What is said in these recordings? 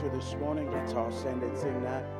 bless you this morning. Let's all stand and sing that.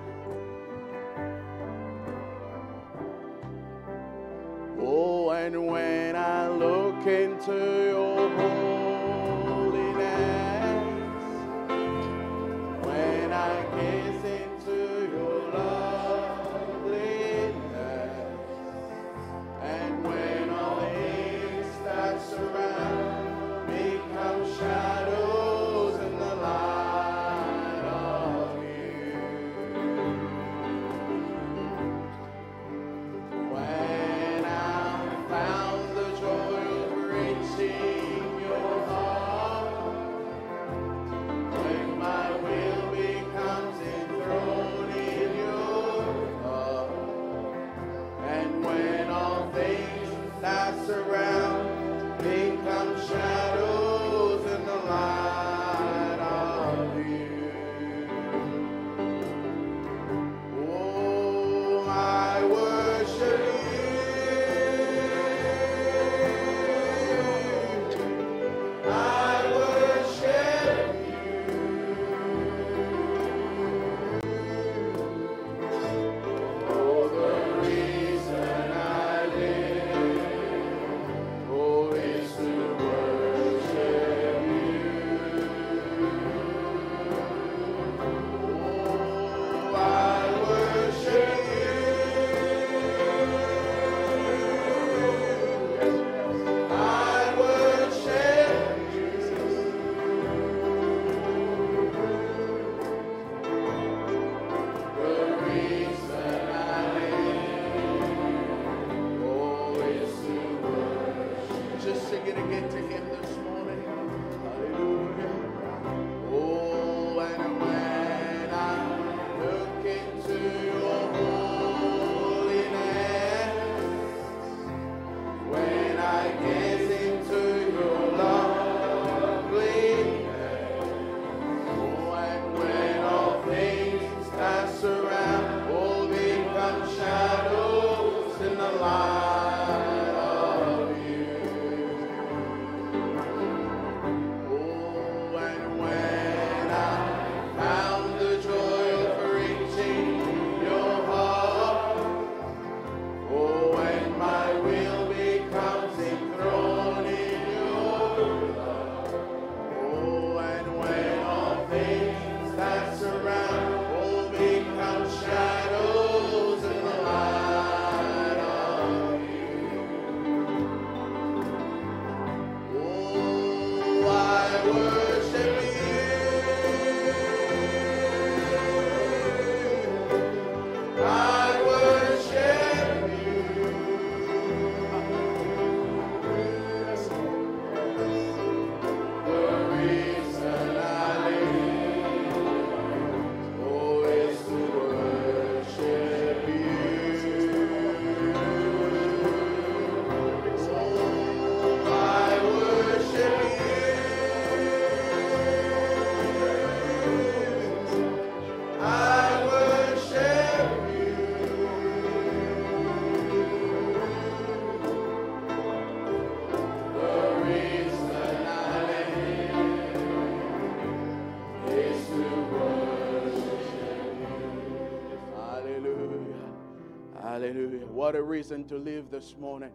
What a reason to live this morning.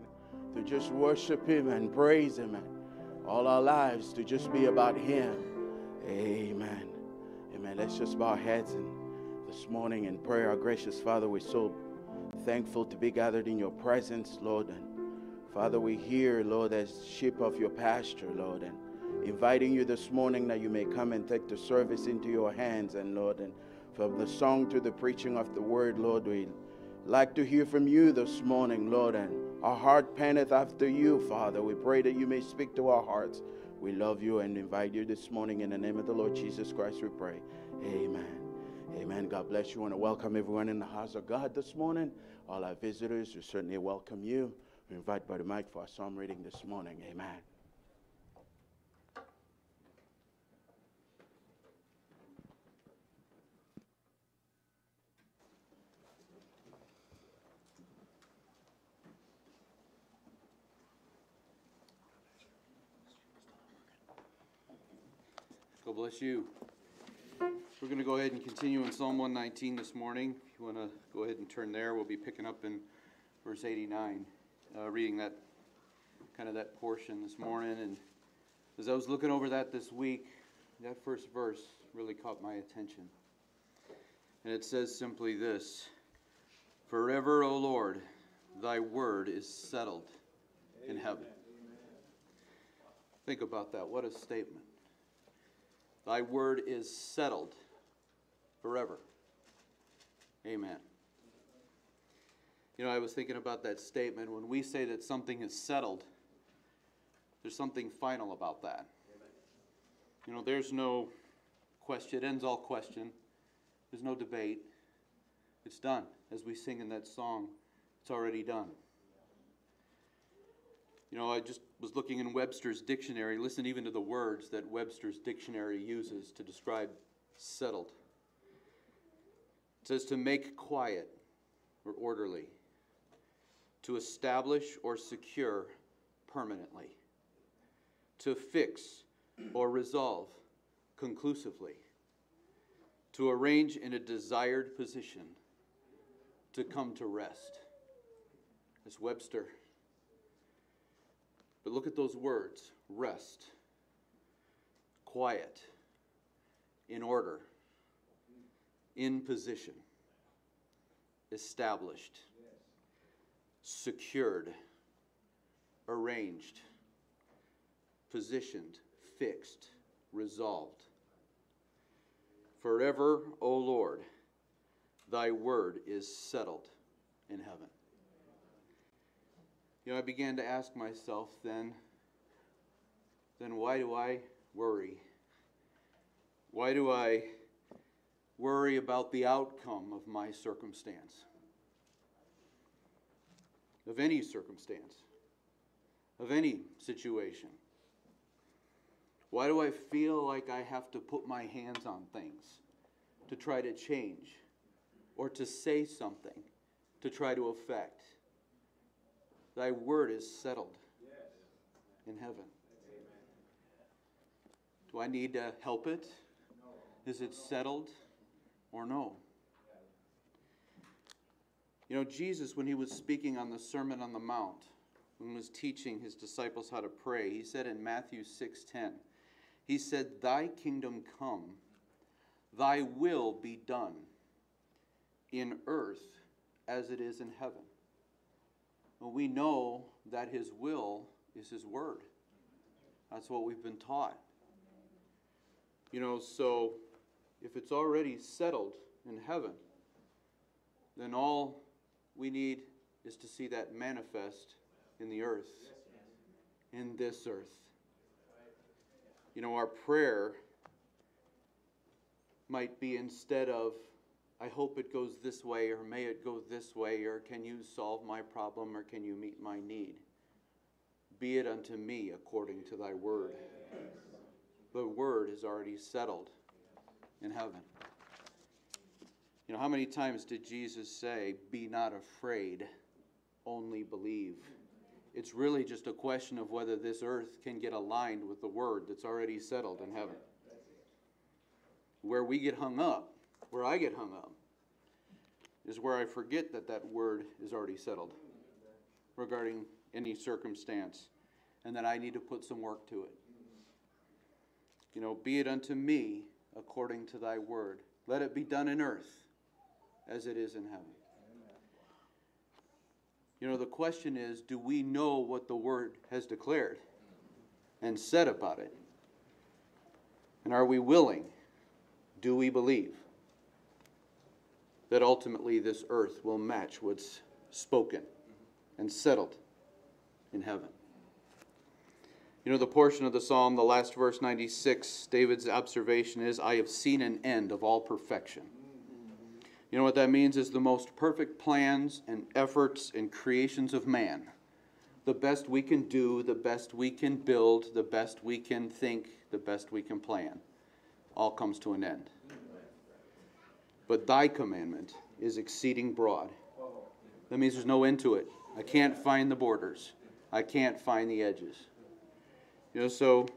To just worship Him and praise Him and all our lives to just be about Him. Amen. Amen. Let's just bow our heads and this morning in prayer. Our gracious Father, we're so thankful to be gathered in your presence, Lord. And Father, we hear, Lord, as sheep of your pasture, Lord, and inviting you this morning that you may come and take the service into your hands, and Lord, and from the song to the preaching of the word, Lord, we like to hear from you this morning, Lord, and our heart panteth after you, Father. We pray that you may speak to our hearts. We love you and invite you this morning in the name of the Lord Jesus Christ, we pray. Amen. Amen. God bless you. To welcome everyone in the house of God this morning. All our visitors, we certainly welcome you. We invite Brother Mike for our psalm reading this morning. Amen. Bless you. We're going to go ahead and continue in Psalm 119 this morning. If you want to go ahead and turn there, we'll be picking up in verse 89, uh, reading that kind of that portion this morning. And as I was looking over that this week, that first verse really caught my attention. And it says simply this Forever, O Lord, thy word is settled in heaven. Think about that. What a statement. Thy word is settled forever. Amen. You know, I was thinking about that statement. When we say that something is settled, there's something final about that. You know, there's no question, it ends all question. There's no debate. It's done. As we sing in that song, it's already done. You know, I just was looking in Webster's dictionary. Listen even to the words that Webster's dictionary uses to describe settled. It says to make quiet or orderly, to establish or secure permanently, to fix or resolve conclusively, to arrange in a desired position, to come to rest. That's Webster. But look at those words rest, quiet, in order in position, established, secured, arranged, positioned, fixed, resolved. Forever, O Lord, thy word is settled in heaven. You know, I began to ask myself then, then why do I worry? Why do I worry about the outcome of my circumstance, of any circumstance, of any situation? Why do I feel like I have to put my hands on things to try to change or to say something to try to affect? Thy word is settled in heaven. Do I need to help it? Is it settled? or no. You know, Jesus, when he was speaking on the Sermon on the Mount, when he was teaching his disciples how to pray, he said in Matthew 6:10, he said, Thy kingdom come, thy will be done in earth as it is in heaven. Well, we know that his will is his word. That's what we've been taught. You know, so if it's already settled in heaven, then all we need is to see that manifest in the earth, in this earth. You know, our prayer might be instead of, I hope it goes this way, or may it go this way, or can you solve my problem, or can you meet my need? Be it unto me according to thy word. The word is already settled in heaven. You know, how many times did Jesus say, Be not afraid, only believe? It's really just a question of whether this earth can get aligned with the word that's already settled in heaven. Where we get hung up, where I get hung up, is where I forget that that word is already settled regarding any circumstance and that I need to put some work to it. You know, be it unto me according to thy word. Let it be done in earth as it is in heaven. You know, the question is do we know what the word has declared and said about it? And are we willing? Do we believe that ultimately this earth will match what's spoken and settled in heaven? You know, the portion of the psalm, the last verse 96, David's observation is, I have seen an end of all perfection. You know what that means is the most perfect plans and efforts and creations of man. The best we can do, the best we can build, the best we can think, the best we can plan, all comes to an end. But thy commandment is exceeding broad. That means there's no end to it. I can't find the borders, I can't find the edges. You know, so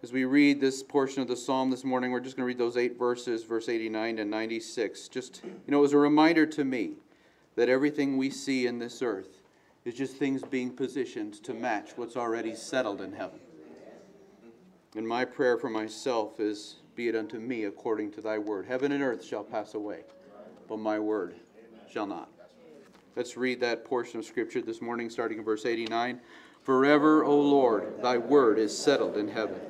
As we read this portion of the psalm this morning, we're just going to read those eight verses, verse 89 to 96. Just, you know, it was a reminder to me that everything we see in this earth is just things being positioned to match what's already settled in heaven. And my prayer for myself is be it unto me according to thy word. Heaven and earth shall pass away, but my word shall not. Let's read that portion of Scripture this morning, starting in verse 89. Forever, O Lord, thy word is settled in heaven.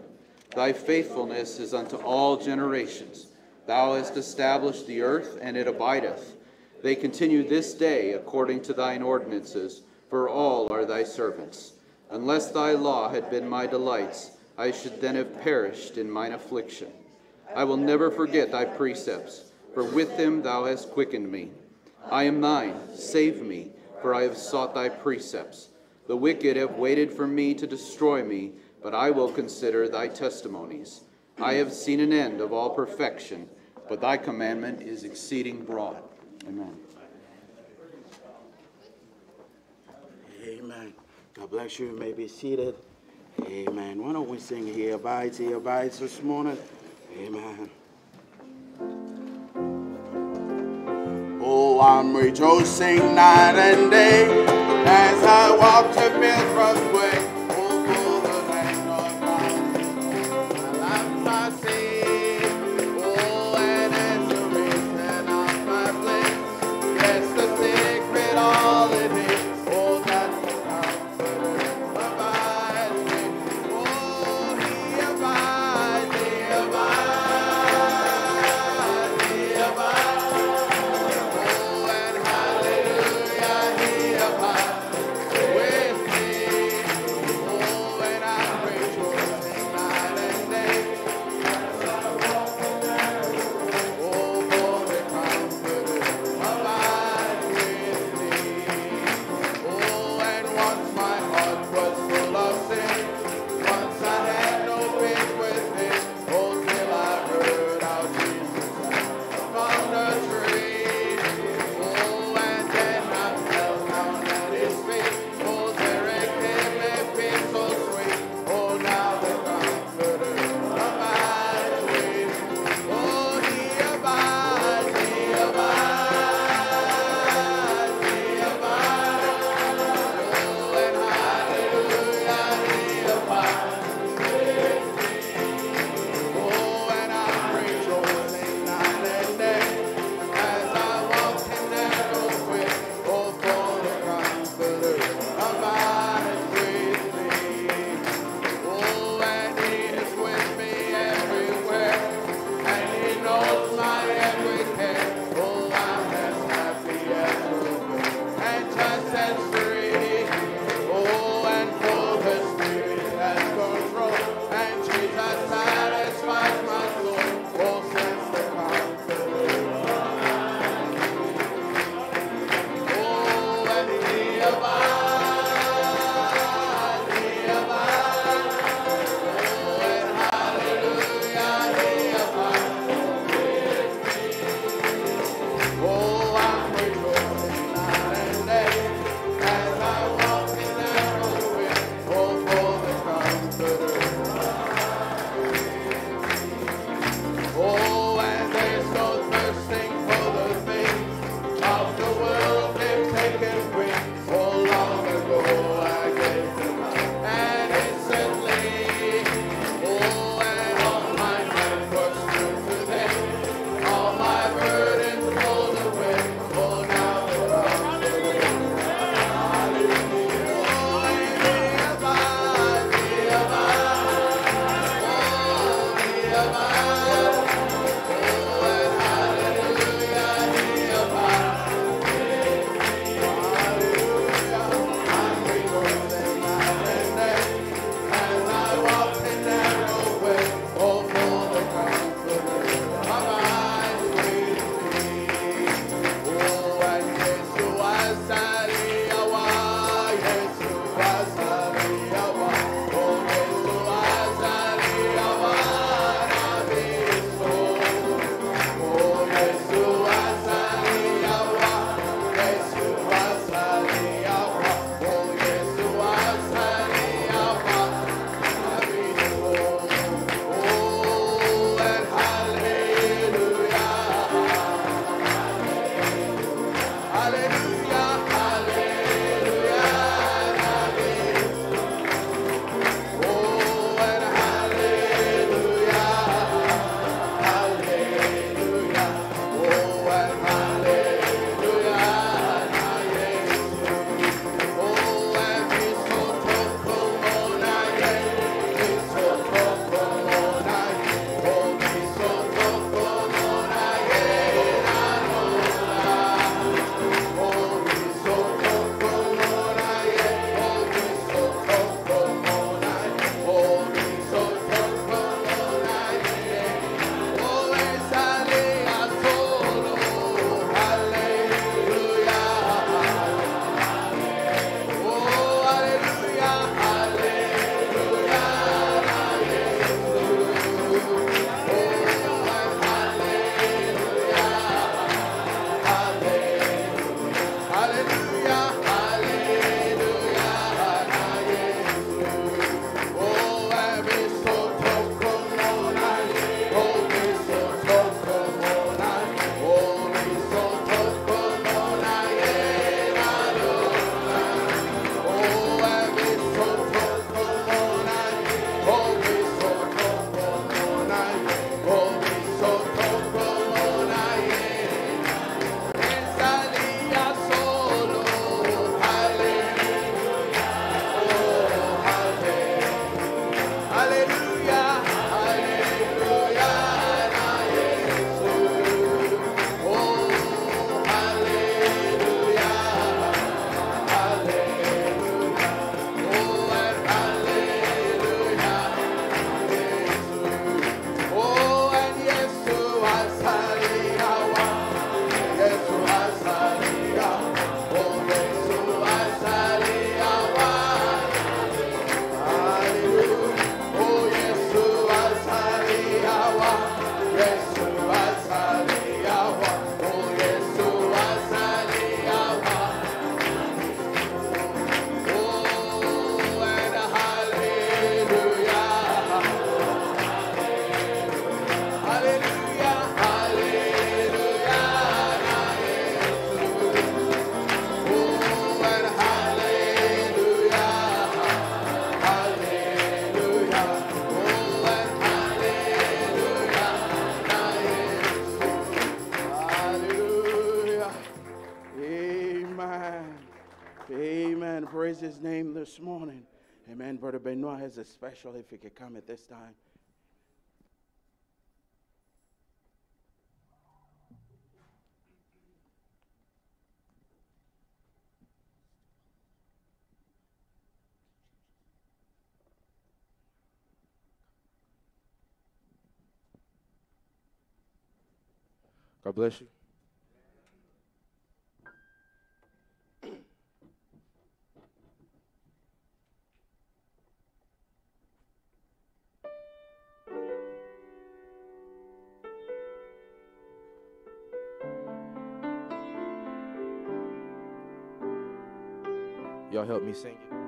Thy faithfulness is unto all generations. Thou hast established the earth, and it abideth. They continue this day according to thine ordinances, for all are thy servants. Unless thy law had been my delights, I should then have perished in mine affliction. I will never forget thy precepts, for with them thou hast quickened me. I am thine, save me, for I have sought thy precepts. The wicked have waited for me to destroy me, but I will consider thy testimonies. I have seen an end of all perfection, but thy commandment is exceeding broad. Amen. Amen. God bless you. You may be seated. Amen. Why don't we sing He Abides, He Abides this morning? Amen. Oh, I'm rejoicing night and day as I walk to Pilgrim's Praise his name this morning. Amen. Brother Benoit has a special if he could come at this time. God bless you. Help me sing it.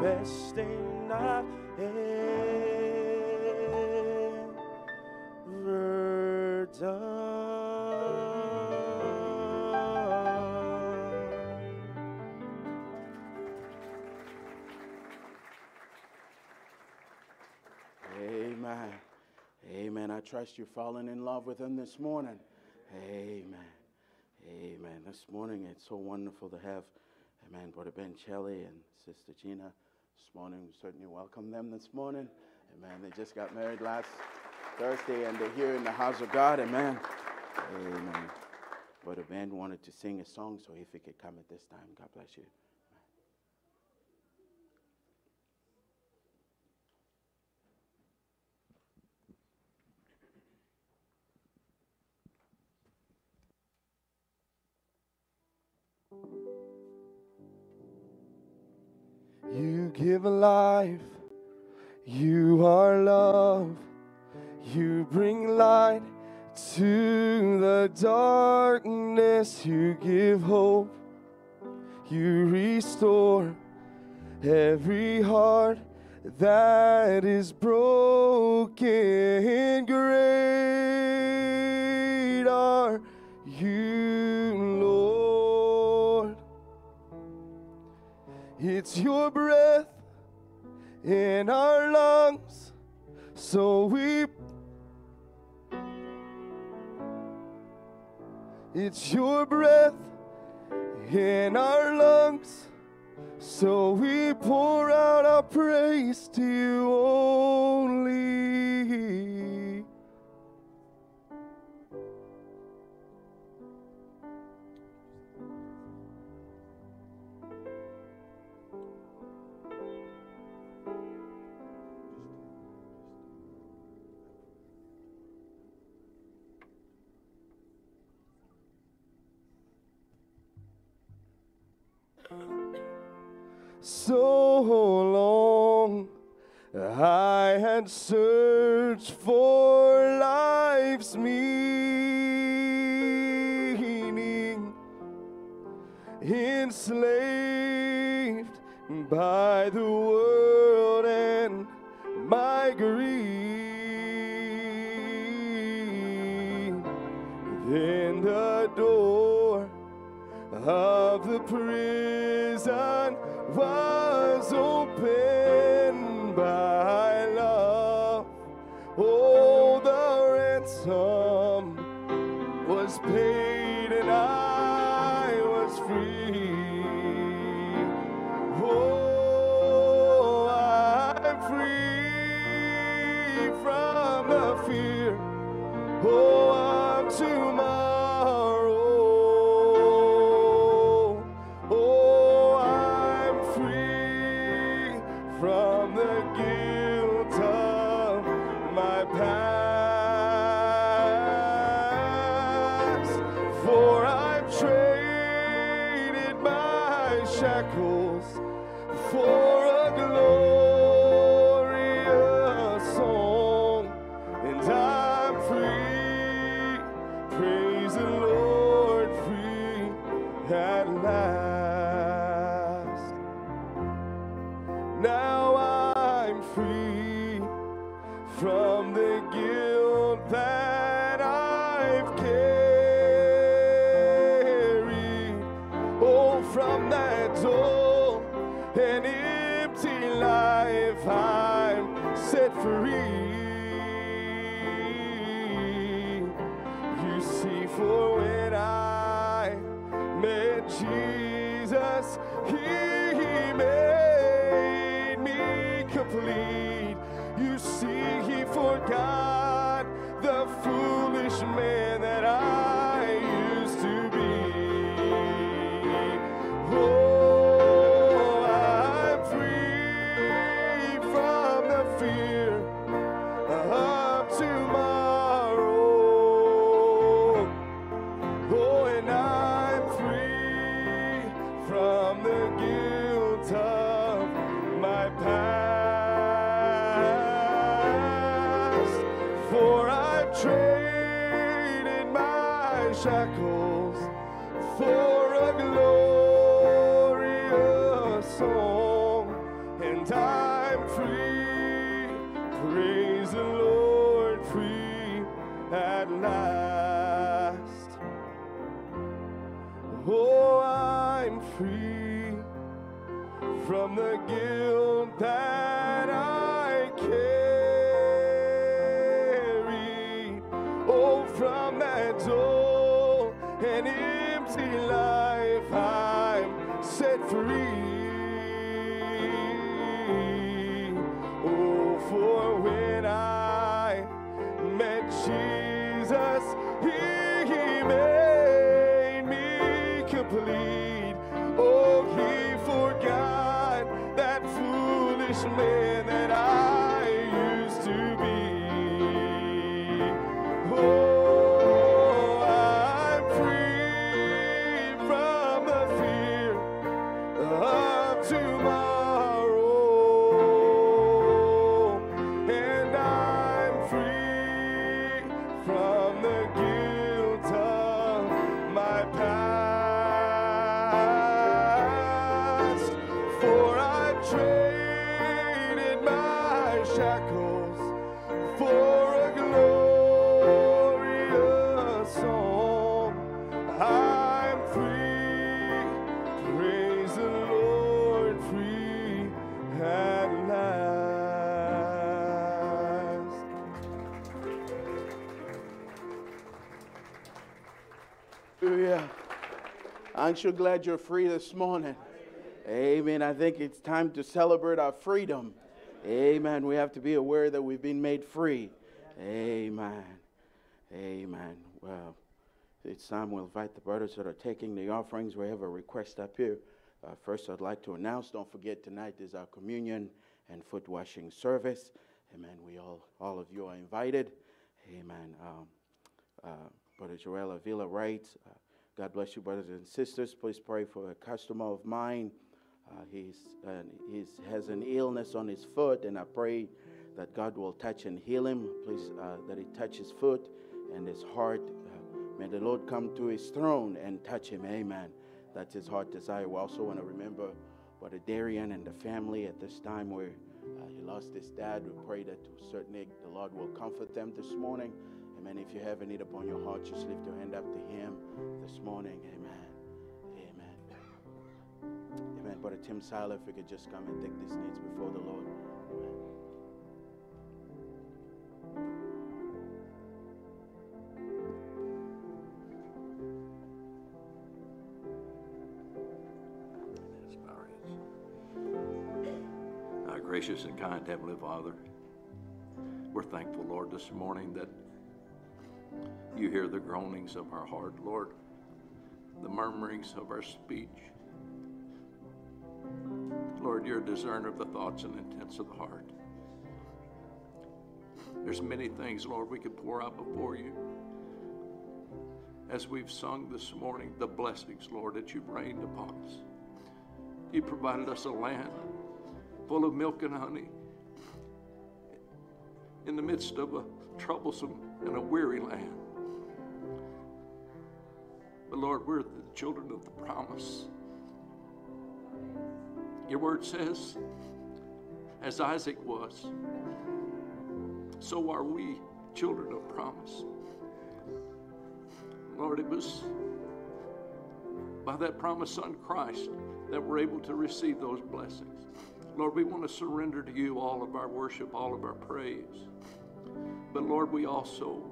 Best thing I've ever done. Amen. Amen. I trust you're falling in love with Him this morning. Amen. Amen. This morning it's so wonderful to have, Brother Ben Shelley and Sister Gina this morning. We certainly welcome them this morning. Amen. They just got married last Thursday and they're here in the house of God. Amen. Amen. Brother Ben wanted to sing a song, so if he could come at this time, God bless you. promise you give hope, you restore every heart that is broken. Great are you, Lord. It's your breath in our lungs, so we It's your breath in our lungs. So we pour out our praise to you only. long I had searched for life's meaning, enslaved by the world and my greed. Then the door of the prison free. Aren't you glad you're free this morning? Amen. I think it's time to celebrate our freedom. Amen. We have to be aware that we've been made free. Amen. Amen. Well, it's time we'll invite the brothers that are taking the offerings. We have a request up here. Uh, first, I'd like to announce don't forget, tonight is our communion and foot washing service. Amen. We all, all of you are invited. Amen. Um, uh, Brother Joel Avila writes, God bless you, brothers and sisters. Please pray for a customer of mine. Uh, he's, uh, he's has an illness on his foot, and I pray that God will touch and heal him. Please, uh, that he touch his foot and his heart. Uh, may the Lord come to his throne and touch him. Amen. That's his heart desire. We also want to remember Brother Darian and the family at this time where uh, he lost his dad. We pray that to a certain extent the Lord will comfort them this morning. Amen. If you have a need upon your heart, just lift your hand up to Him this morning. Amen. Amen. Amen. Brother Tim Seiler, if we could just come and take these needs before the Lord. Gracious and kind Heavenly Father, we're thankful, Lord, this morning that you hear the groanings of our heart, Lord, the murmurings of our speech. Lord, you're a discerner of the thoughts and intents of the heart. There's many things, Lord, we could pour out before you. As we've sung this morning, the blessings, Lord, that you've rained upon us. You provided us a land full of milk and honey in the midst of a troublesome and a weary land. But Lord, we're the children of the promise. Your word says, as Isaac was, so are we children of promise. Lord, it was by that promise Son Christ that we're able to receive those blessings. Lord, we want to surrender to you all of our worship, all of our praise. But Lord, we also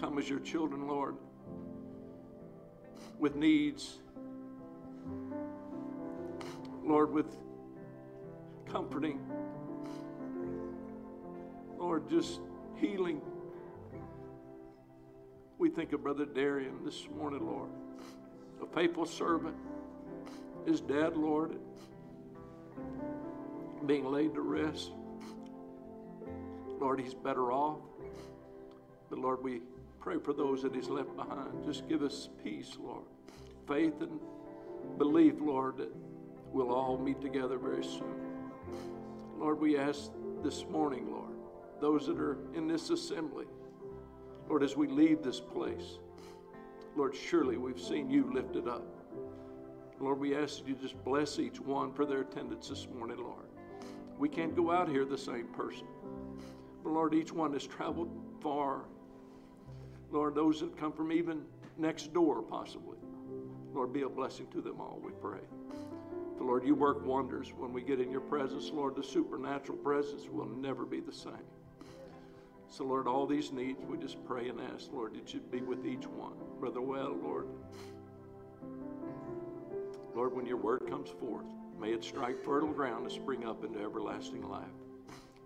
come as your children, Lord, with needs. Lord, with comforting. Lord, just healing. We think of Brother Darian this morning, Lord, a faithful servant. His dad, Lord, being laid to rest. Lord, he's better off. But Lord, we pray for those that he's left behind. Just give us peace, Lord. Faith and belief, Lord, that we'll all meet together very soon. Lord, we ask this morning, Lord, those that are in this assembly, Lord, as we leave this place, Lord, surely we've seen you lifted up. Lord, we ask that you just bless each one for their attendance this morning, Lord. We can't go out here the same person. But Lord, each one has traveled far. Lord, those that come from even next door, possibly. Lord, be a blessing to them all, we pray. The Lord, you work wonders when we get in your presence. Lord, the supernatural presence will never be the same. So, Lord, all these needs, we just pray and ask, Lord, that you be with each one. Brother Well, Lord. Lord, when your word comes forth, may it strike fertile ground and spring up into everlasting life.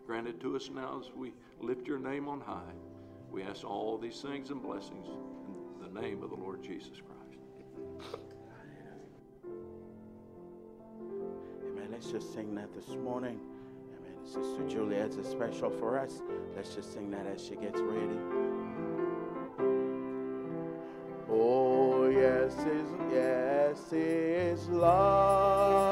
Grant it to us now as we lift your name on high. We ask all these things and blessings in the name of the Lord Jesus Christ. Amen. Let's just sing that this morning. Amen. Sister Juliet's a special for us. Let's just sing that as she gets ready. Oh, yes, is yes is love.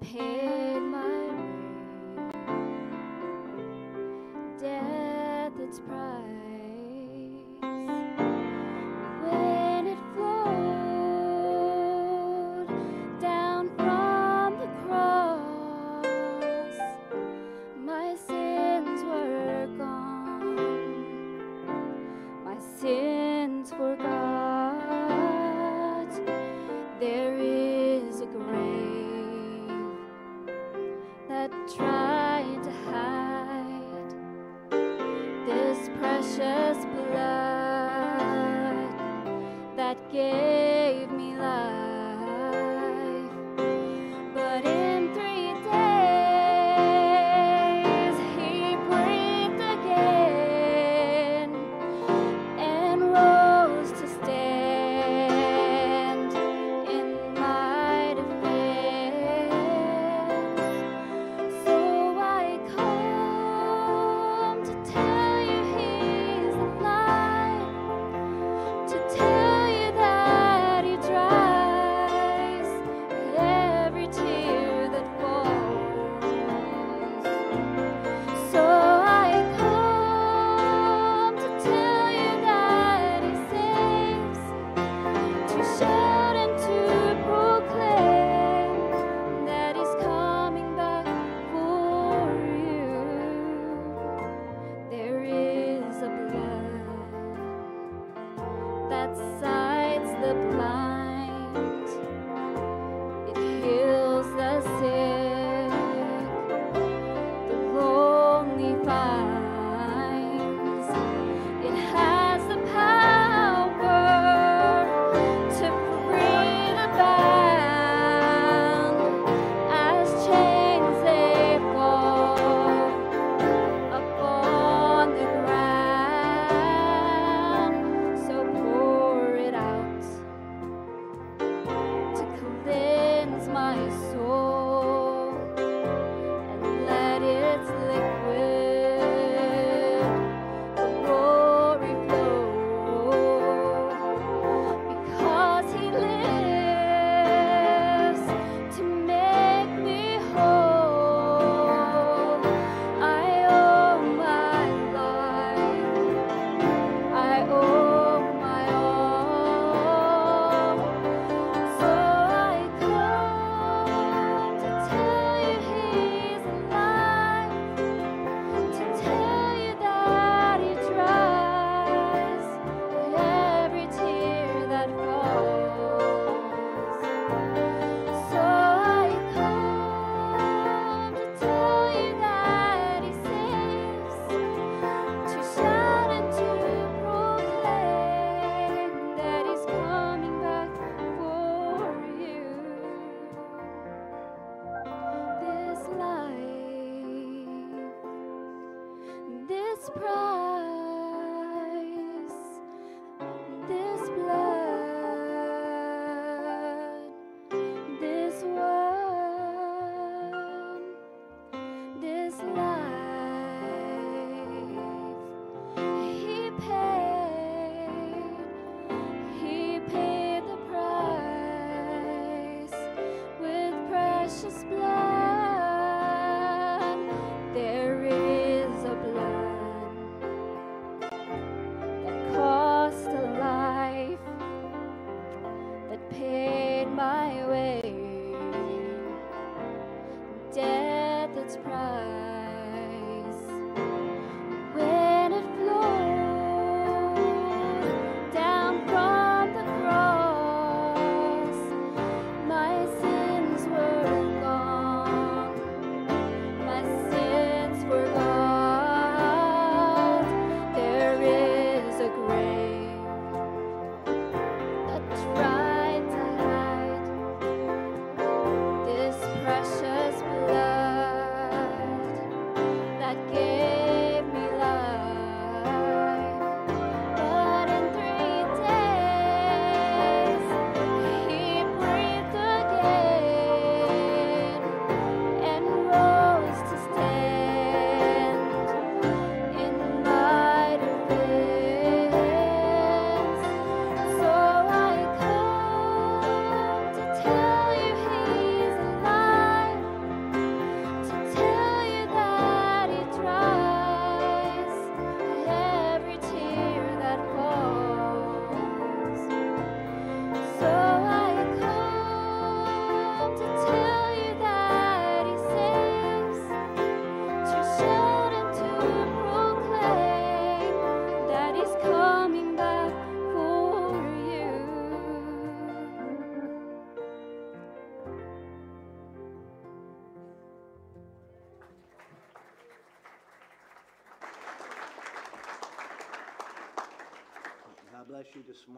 Pay.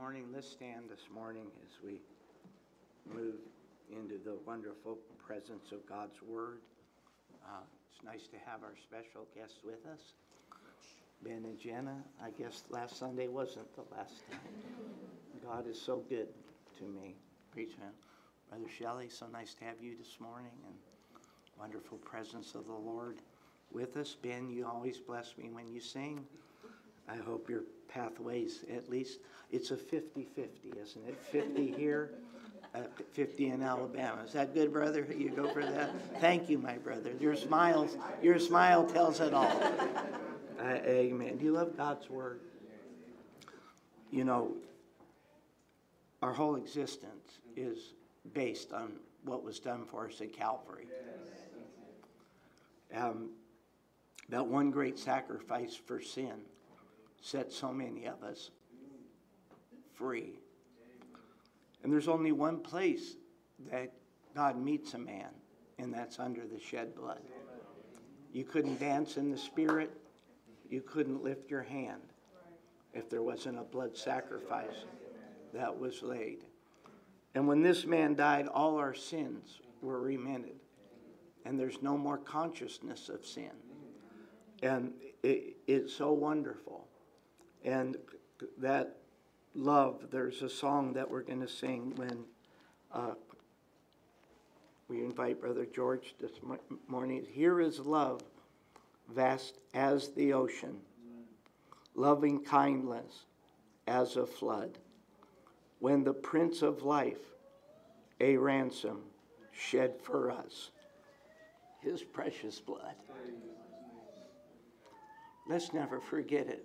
Morning. Let's stand this morning as we move into the wonderful presence of God's Word. Uh, it's nice to have our special guests with us. Ben and Jenna, I guess last Sunday wasn't the last time. God is so good to me. Preacher, Brother Shelley, so nice to have you this morning and wonderful presence of the Lord with us. Ben, you always bless me when you sing. I hope your pathways, at least, it's a 50 50, isn't it? 50 here, uh, 50 in Alabama. Is that good, brother? You go for that? Thank you, my brother. Your smiles, your smile tells it all. Uh, amen. Do you love God's word? You know, our whole existence is based on what was done for us at Calvary. Um, that one great sacrifice for sin set so many of us free. And there's only one place that God meets a man, and that's under the shed blood. You couldn't dance in the spirit, you couldn't lift your hand if there wasn't a blood sacrifice that was laid. And when this man died, all our sins were remitted, and there's no more consciousness of sin. And it, it's so wonderful. And that love, there's a song that we're going to sing when uh, we invite Brother George this morning. Here is love, vast as the ocean, loving kindness as a flood. When the Prince of Life, a ransom, shed for us his precious blood. Let's never forget it.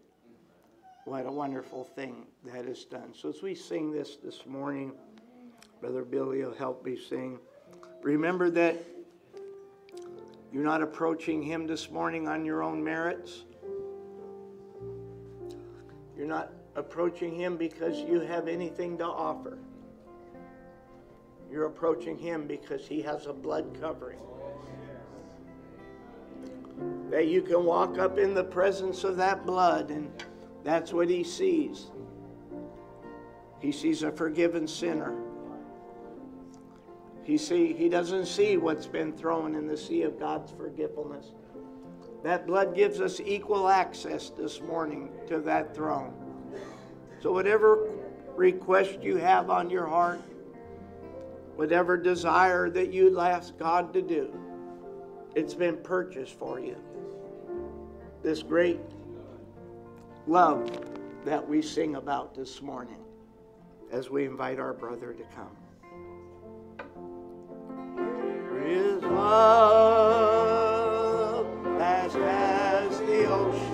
What a wonderful thing that is done. So, as we sing this this morning, Brother Billy will help me sing. Remember that you're not approaching Him this morning on your own merits. You're not approaching Him because you have anything to offer. You're approaching Him because He has a blood covering. That you can walk up in the presence of that blood and that's what he sees. He sees a forgiven sinner. He, see, he doesn't see what's been thrown in the sea of God's forgetfulness. That blood gives us equal access this morning to that throne. So, whatever request you have on your heart, whatever desire that you'd ask God to do, it's been purchased for you. This great love that we sing about this morning as we invite our brother to come. There is love as as the ocean.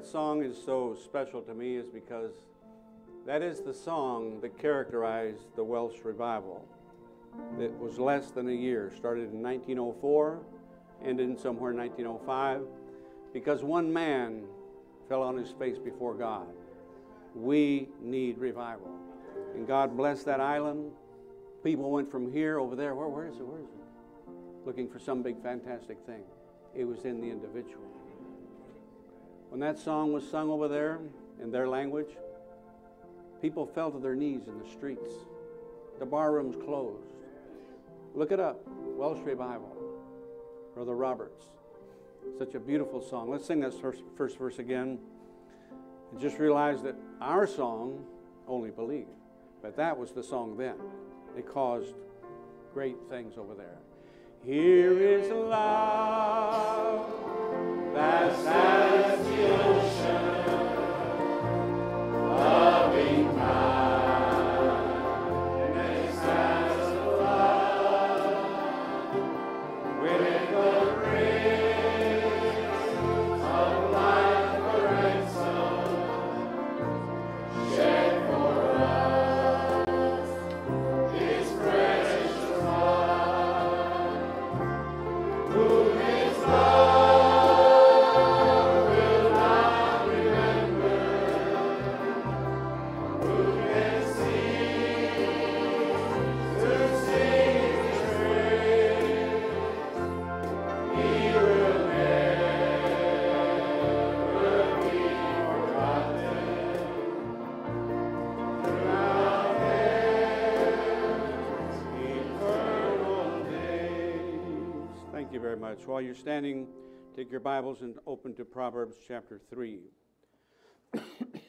That song is so special to me is because that is the song that characterized the Welsh revival. It was less than a year, started in 1904, ended in somewhere in 1905, because one man fell on his face before God. We need revival. And God blessed that island. People went from here over there. Where, where is it? Where is it? Looking for some big fantastic thing. It was in the individual. When that song was sung over there in their language, people fell to their knees in the streets. The bar rooms closed. Look it up Welsh Revival, Brother Roberts. Such a beautiful song. Let's sing that first, first verse again. And just realize that our song, Only Believe, but that was the song then. It caused great things over there. Here is love that's as the ocean, you're standing, take your Bibles and open to Proverbs chapter 3.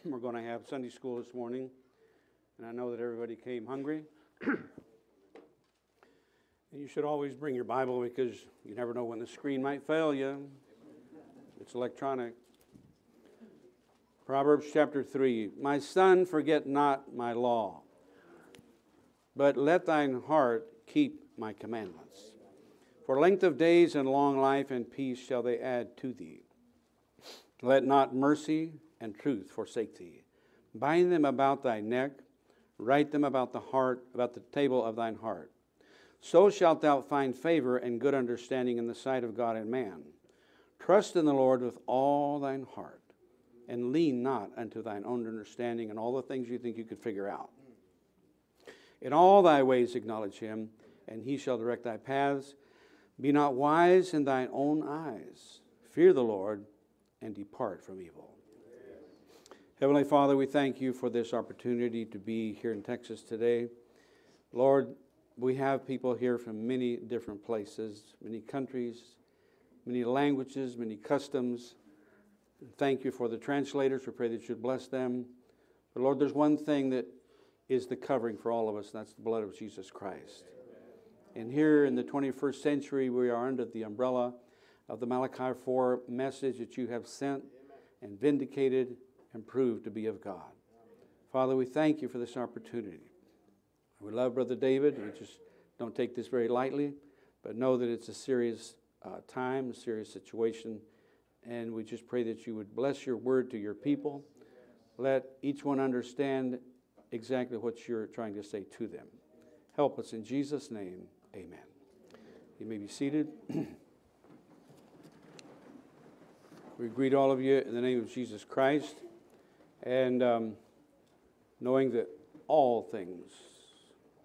We're going to have Sunday school this morning, and I know that everybody came hungry. And you should always bring your Bible because you never know when the screen might fail you. It's electronic. Proverbs chapter 3 My son, forget not my law, but let thine heart keep my commandments. For length of days and long life and peace shall they add to thee. Let not mercy and truth forsake thee. Bind them about thy neck, write them about the heart, about the table of thine heart. So shalt thou find favor and good understanding in the sight of God and man. Trust in the Lord with all thine heart, and lean not unto thine own understanding and all the things you think you could figure out. In all thy ways acknowledge him, and he shall direct thy paths. Be not wise in thine own eyes. Fear the Lord, and depart from evil. Heavenly Father, we thank you for this opportunity to be here in Texas today. Lord, we have people here from many different places, many countries, many languages, many customs. Thank you for the translators. We pray that you'd bless them. But Lord, there's one thing that is the covering for all of us, and that's the blood of Jesus Christ. And here in the 21st century, we are under the umbrella of the Malachi 4 message that you have sent and vindicated and proved to be of God. Father, we thank you for this opportunity. We love Brother David. We just don't take this very lightly, but know that it's a serious uh, time, a serious situation. And we just pray that you would bless your word to your people. Let each one understand exactly what you're trying to say to them. Help us in Jesus' name. Amen. You may be seated. we greet all of you in the name of Jesus Christ and um, knowing that all things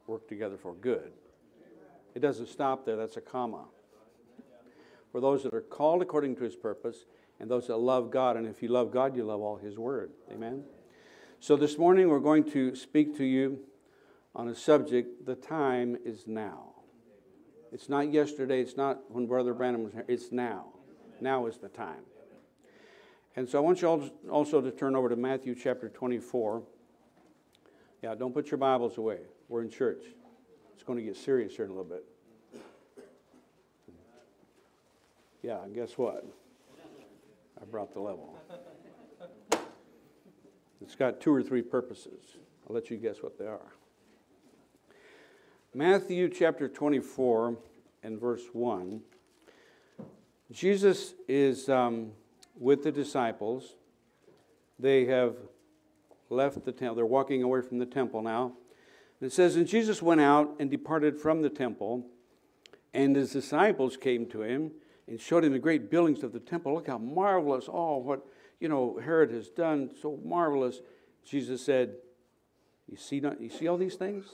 work together for good. It doesn't stop there, that's a comma. For those that are called according to his purpose and those that love God, and if you love God, you love all his word. Amen. So this morning we're going to speak to you on a subject the time is now. It's not yesterday, it's not when Brother Branham was here, it's now. Now is the time. And so I want you all also to turn over to Matthew chapter 24. Yeah, don't put your Bibles away. We're in church. It's going to get serious here in a little bit. Yeah, and guess what? I brought the level. It's got two or three purposes. I'll let you guess what they are. Matthew chapter 24 and verse 1. Jesus is um, with the disciples, they have left the temple. They're walking away from the temple now. It says, And Jesus went out and departed from the temple, and his disciples came to him and showed him the great buildings of the temple. Look how marvelous all what you know Herod has done, so marvelous. Jesus said, You see not, you see all these things?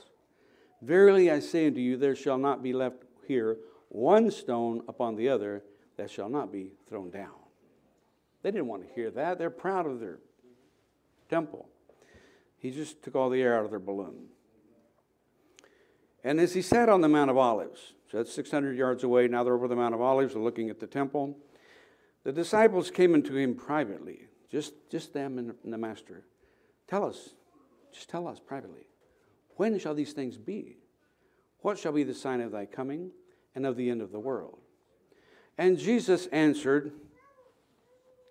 Verily I say unto you, there shall not be left here one stone upon the other that shall not be thrown down. They didn't want to hear that. They're proud of their temple. He just took all the air out of their balloon. And as he sat on the Mount of Olives, so that's 600 yards away, now they're over the Mount of Olives, they're looking at the temple. The disciples came unto him privately, just, just them and the master. Tell us, just tell us privately, when shall these things be? What shall be the sign of thy coming and of the end of the world? And Jesus answered,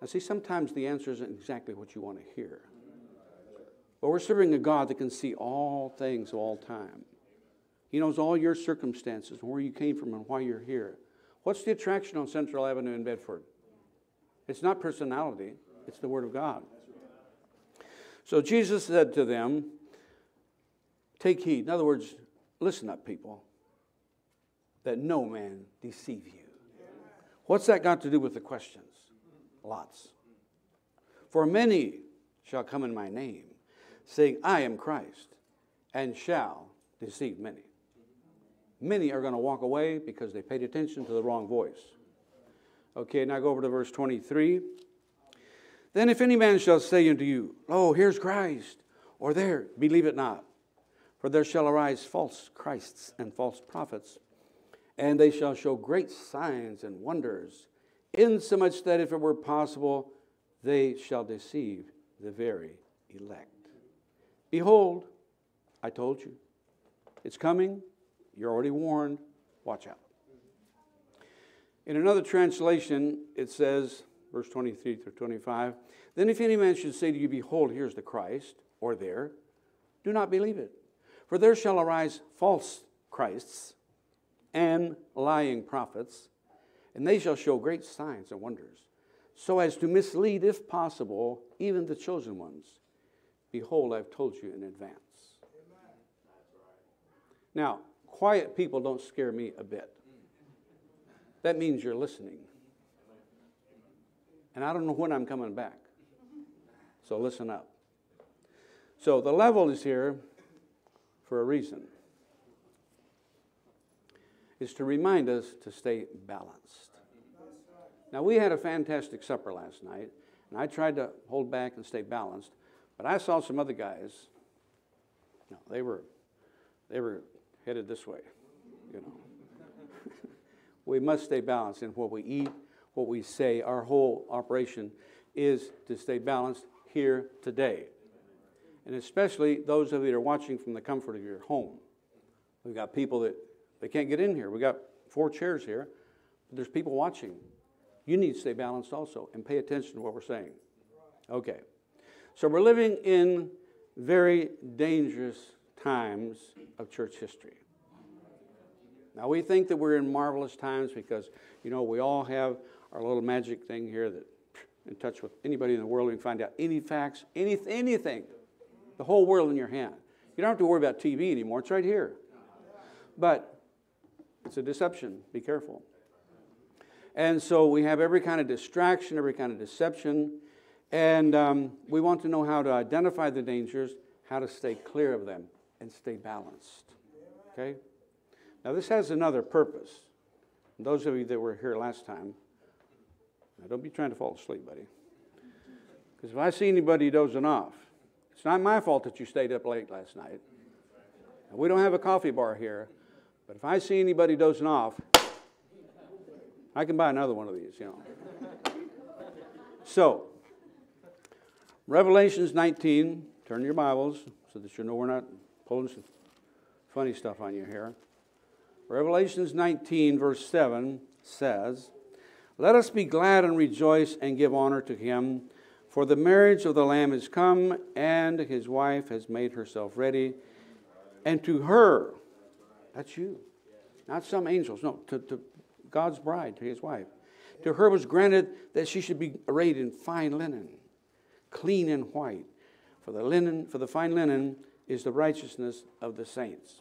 I see sometimes the answer isn't exactly what you want to hear. But we're serving a God that can see all things all time. He knows all your circumstances where you came from and why you're here. What's the attraction on Central Avenue in Bedford? It's not personality, it's the Word of God. So Jesus said to them, Take heed. In other words, listen up, people, that no man deceive you. What's that got to do with the questions? Lots. For many shall come in my name, saying, I am Christ, and shall deceive many. Many are going to walk away because they paid attention to the wrong voice. Okay, now go over to verse 23. Then if any man shall say unto you, Oh, here's Christ, or there, believe it not. For there shall arise false Christs and false prophets, and they shall show great signs and wonders, insomuch that if it were possible, they shall deceive the very elect. Behold, I told you, it's coming. You're already warned. Watch out. In another translation, it says, verse 23 through 25, Then if any man should say to you, Behold, here's the Christ, or there, do not believe it. For there shall arise false Christs and lying prophets, and they shall show great signs and wonders, so as to mislead, if possible, even the chosen ones. Behold, I've told you in advance. Now, quiet people don't scare me a bit. That means you're listening. And I don't know when I'm coming back. So listen up. So the level is here for a reason. Is to remind us to stay balanced. Now we had a fantastic supper last night, and I tried to hold back and stay balanced, but I saw some other guys. No, they were they were headed this way, you know. we must stay balanced in what we eat, what we say. Our whole operation is to stay balanced here today. And especially those of you that are watching from the comfort of your home. We've got people that they can't get in here. We've got four chairs here, but there's people watching. You need to stay balanced also and pay attention to what we're saying. Okay. So we're living in very dangerous times of church history. Now, we think that we're in marvelous times because, you know, we all have our little magic thing here that in touch with anybody in the world, we can find out any facts, any, anything, the whole world in your hand. You don't have to worry about TV anymore, it's right here. But it's a deception. Be careful. And so we have every kind of distraction, every kind of deception, and um, we want to know how to identify the dangers, how to stay clear of them, and stay balanced. Okay? Now, this has another purpose. Those of you that were here last time, now don't be trying to fall asleep, buddy. Because if I see anybody dozing off, it's not my fault that you stayed up late last night. Now, we don't have a coffee bar here, but if I see anybody dozing off, I can buy another one of these, you know. so, Revelations 19, turn your Bibles so that you know we're not pulling some funny stuff on you here. Revelations 19, verse 7 says, Let us be glad and rejoice and give honor to him, for the marriage of the Lamb is come, and his wife has made herself ready. And to her, that's you, not some angels, no, to, to God's bride, to his wife. To her was granted that she should be arrayed in fine linen, clean and white. For the linen, for the fine linen is the righteousness of the saints.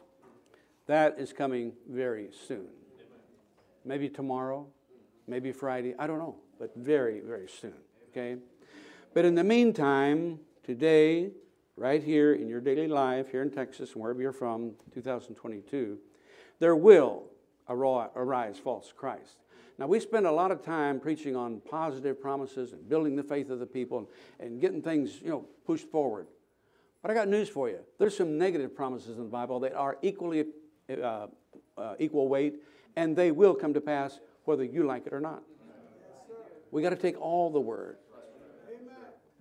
That is coming very soon. Maybe tomorrow, maybe Friday, I don't know, but very, very soon. Okay? But in the meantime, today, right here in your daily life, here in Texas and wherever you're from, 2022, there will arise false Christ. Now, we spend a lot of time preaching on positive promises and building the faith of the people and, and getting things, you know, pushed forward. But I got news for you. There's some negative promises in the Bible that are equally uh, uh, equal weight, and they will come to pass whether you like it or not. We got to take all the word.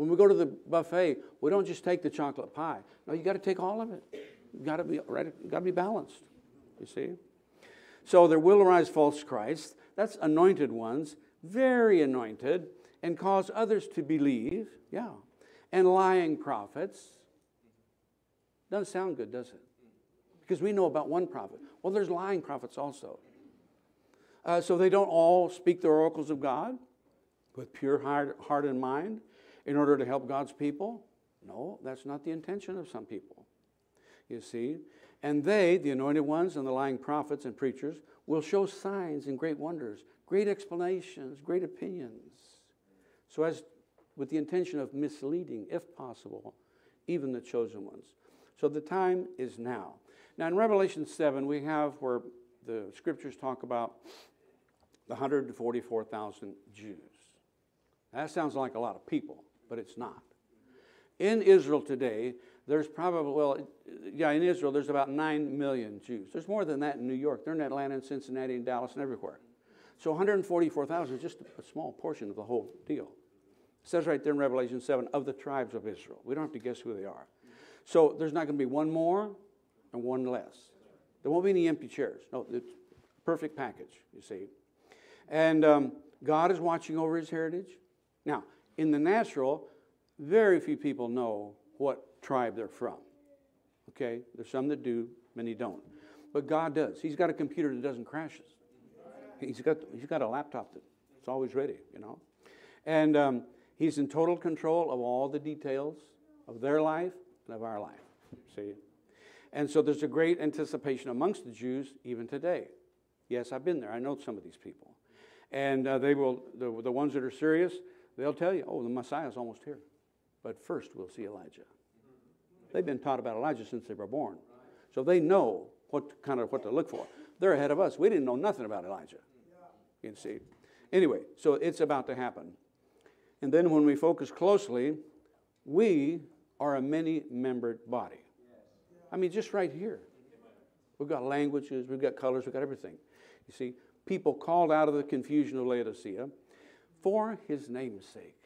When we go to the buffet, we don't just take the chocolate pie. No, you got to take all of it. You got to be right. You got to be balanced. You see. So there will arise false Christs. That's anointed ones, very anointed, and cause others to believe. Yeah, and lying prophets. Doesn't sound good, does it? Because we know about one prophet. Well, there's lying prophets also. Uh, so they don't all speak the oracles of God with pure heart, heart and mind in order to help God's people? No, that's not the intention of some people. You see? And they, the anointed ones and the lying prophets and preachers, will show signs and great wonders, great explanations, great opinions, so as with the intention of misleading, if possible, even the chosen ones. So the time is now. Now, in Revelation 7, we have where the scriptures talk about the 144,000 Jews. That sounds like a lot of people but it's not. In Israel today, there's probably, well, yeah, in Israel, there's about 9 million Jews. There's more than that in New York. They're in Atlanta and Cincinnati and Dallas and everywhere. So 144,000 is just a small portion of the whole deal. It says right there in Revelation 7 of the tribes of Israel. We don't have to guess who they are. So there's not going to be one more and one less. There won't be any empty chairs. No, it's a perfect package, you see. And um, God is watching over his heritage. Now, in the natural, very few people know what tribe they're from. Okay? There's some that do, many don't. But God does. He's got a computer that doesn't crashes. He's got, he's got a laptop that's always ready, you know. And um, he's in total control of all the details of their life and of our life. See? And so there's a great anticipation amongst the Jews even today. Yes, I've been there. I know some of these people. And uh, they will, the, the ones that are serious, They'll tell you, oh, the Messiah's almost here. But first, we'll see Elijah. They've been taught about Elijah since they were born. So they know what kind of what to look for. They're ahead of us. We didn't know nothing about Elijah. You see. Anyway, so it's about to happen. And then when we focus closely, we are a many membered body. I mean, just right here. We've got languages, we've got colors, we've got everything. You see, people called out of the confusion of Laodicea for his name's sake.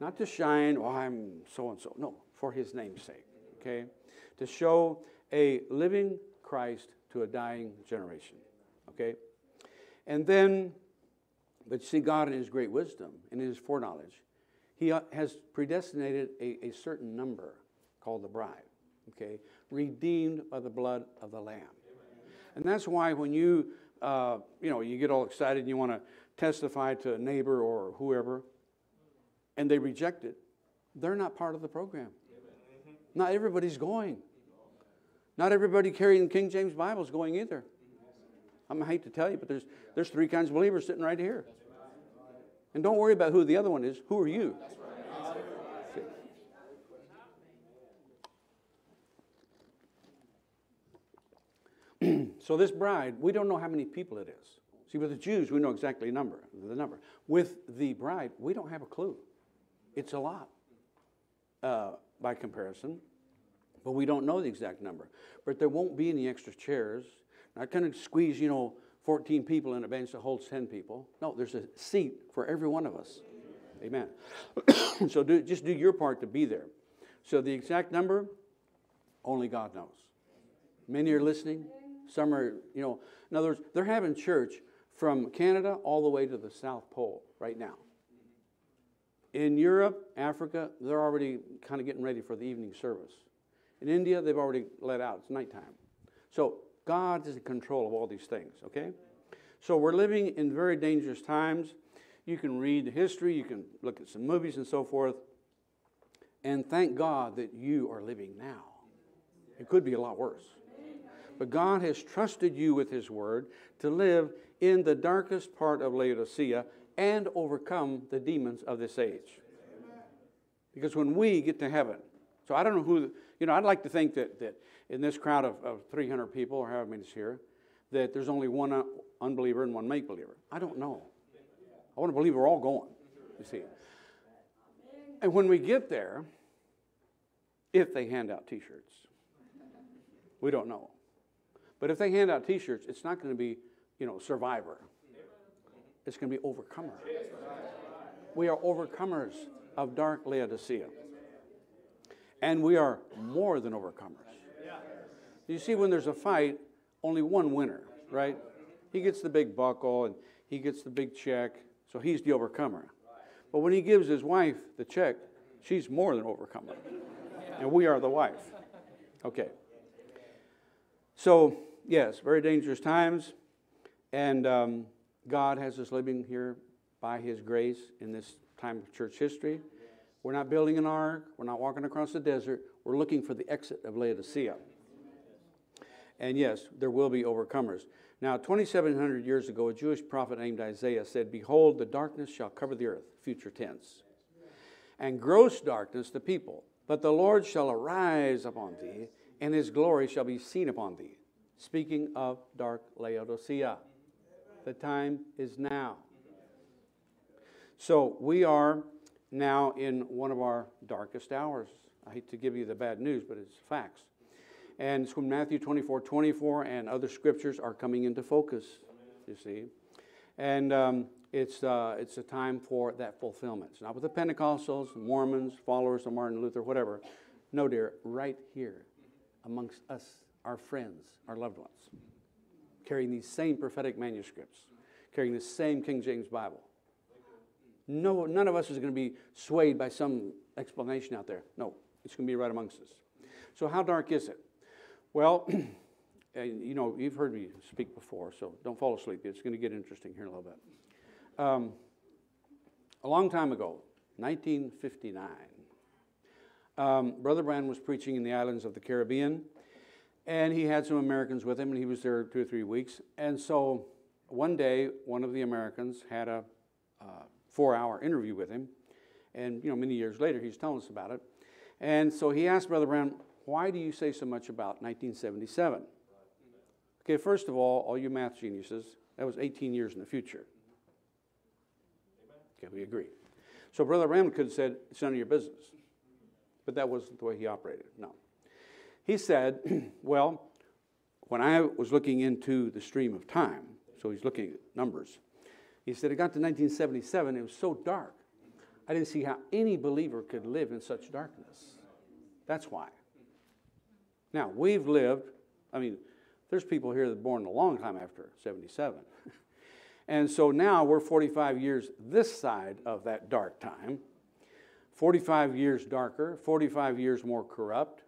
Not to shine, oh, I'm so and so. No, for his name's sake. Okay? To show a living Christ to a dying generation. Okay? And then, but see, God in his great wisdom and in his foreknowledge, he uh, has predestinated a, a certain number called the bride. Okay? Redeemed by the blood of the Lamb. And that's why when you, uh, you know, you get all excited and you want to testify to a neighbor or whoever, and they reject it, they're not part of the program. Not everybody's going. Not everybody carrying King James Bible is going either. I'm hate to tell you, but there's, there's three kinds of believers sitting right here. And don't worry about who the other one is. Who are you? so this bride, we don't know how many people it is. See, with the Jews, we know exactly number, the number. With the bride, we don't have a clue. It's a lot uh, by comparison, but we don't know the exact number. But there won't be any extra chairs. I kind of squeeze, you know, 14 people in a bench that holds 10 people. No, there's a seat for every one of us. Amen. so do, just do your part to be there. So the exact number, only God knows. Many are listening. Some are, you know, in other words, they're having church from Canada all the way to the South Pole right now. In Europe, Africa, they're already kind of getting ready for the evening service. In India, they've already let out. It's nighttime. So God is in control of all these things, okay? So we're living in very dangerous times. You can read the history, you can look at some movies and so forth. And thank God that you are living now. It could be a lot worse. But God has trusted you with His Word to live in the darkest part of Laodicea and overcome the demons of this age. Because when we get to heaven, so I don't know who, you know, I'd like to think that, that in this crowd of, of 300 people, or however many is here, that there's only one un- unbeliever and one make believer. I don't know. I want to believe we're all going, you see. And when we get there, if they hand out t shirts, we don't know. But if they hand out t shirts, it's not going to be, you know, survivor, it's going to be overcomer. We are overcomers of dark Laodicea. And we are more than overcomers. You see, when there's a fight, only one winner, right? He gets the big buckle and he gets the big check, so he's the overcomer. But when he gives his wife the check, she's more than overcomer. And we are the wife. Okay. So, yes, very dangerous times. And um, God has us living here by his grace in this time of church history. We're not building an ark, we're not walking across the desert, we're looking for the exit of Laodicea. And yes, there will be overcomers. Now, 2,700 years ago, a Jewish prophet named Isaiah said, Behold, the darkness shall cover the earth, future tense, and gross darkness the people. But the Lord shall arise upon thee, and his glory shall be seen upon thee. Speaking of dark Laodicea, the time is now. So we are now in one of our darkest hours. I hate to give you the bad news, but it's facts. And it's when Matthew 24 24 and other scriptures are coming into focus, you see. And um, it's, uh, it's a time for that fulfillment. It's not with the Pentecostals, Mormons, followers of Martin Luther, whatever. No, dear, right here amongst us, our friends, our loved ones, carrying these same prophetic manuscripts, carrying the same King James Bible. No, none of us is going to be swayed by some explanation out there. No, it's going to be right amongst us. So, how dark is it? Well, you know, you've heard me speak before, so don't fall asleep. It's going to get interesting here in a little bit. Um, a long time ago, 1959, um, Brother Branham was preaching in the islands of the Caribbean, and he had some Americans with him, and he was there two or three weeks. And so one day, one of the Americans had a uh, four-hour interview with him, and you know, many years later, he's telling us about it. And so he asked Brother Branham, "Why do you say so much about 1977?" Okay, first of all, all you math geniuses, that was 18 years in the future. Okay, we agree. So Brother Branham could have said, "It's none of your business," but that wasn't the way he operated. No, he said, "Well, when I was looking into the stream of time, so he's looking at numbers." He said, "It got to 1977. It was so dark, I didn't see how any believer could live in such darkness. That's why." Now we've lived. I mean, there's people here that were born a long time after 77. And so now we're 45 years this side of that dark time. 45 years darker, 45 years more corrupt,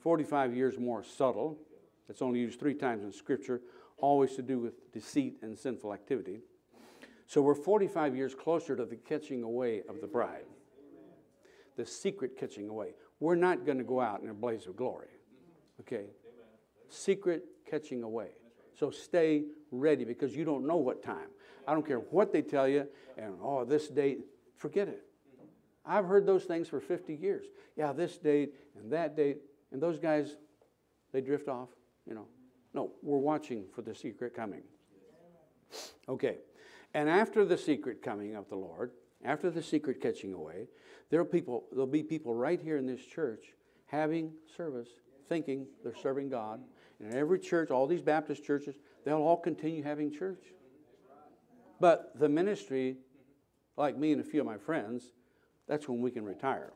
45 years more subtle. It's only used three times in Scripture, always to do with deceit and sinful activity. So we're 45 years closer to the catching away of the bride, the secret catching away. We're not going to go out in a blaze of glory, okay? Secret catching away. So stay ready because you don't know what time. I don't care what they tell you, and oh, this date, forget it. I've heard those things for 50 years. Yeah, this date and that date, and those guys, they drift off, you know. No, we're watching for the secret coming. Okay, and after the secret coming of the Lord, after the secret catching away, there are people, there'll be people right here in this church having service, thinking they're serving God. And in every church, all these Baptist churches, they'll all continue having church. But the ministry, like me and a few of my friends, that's when we can retire.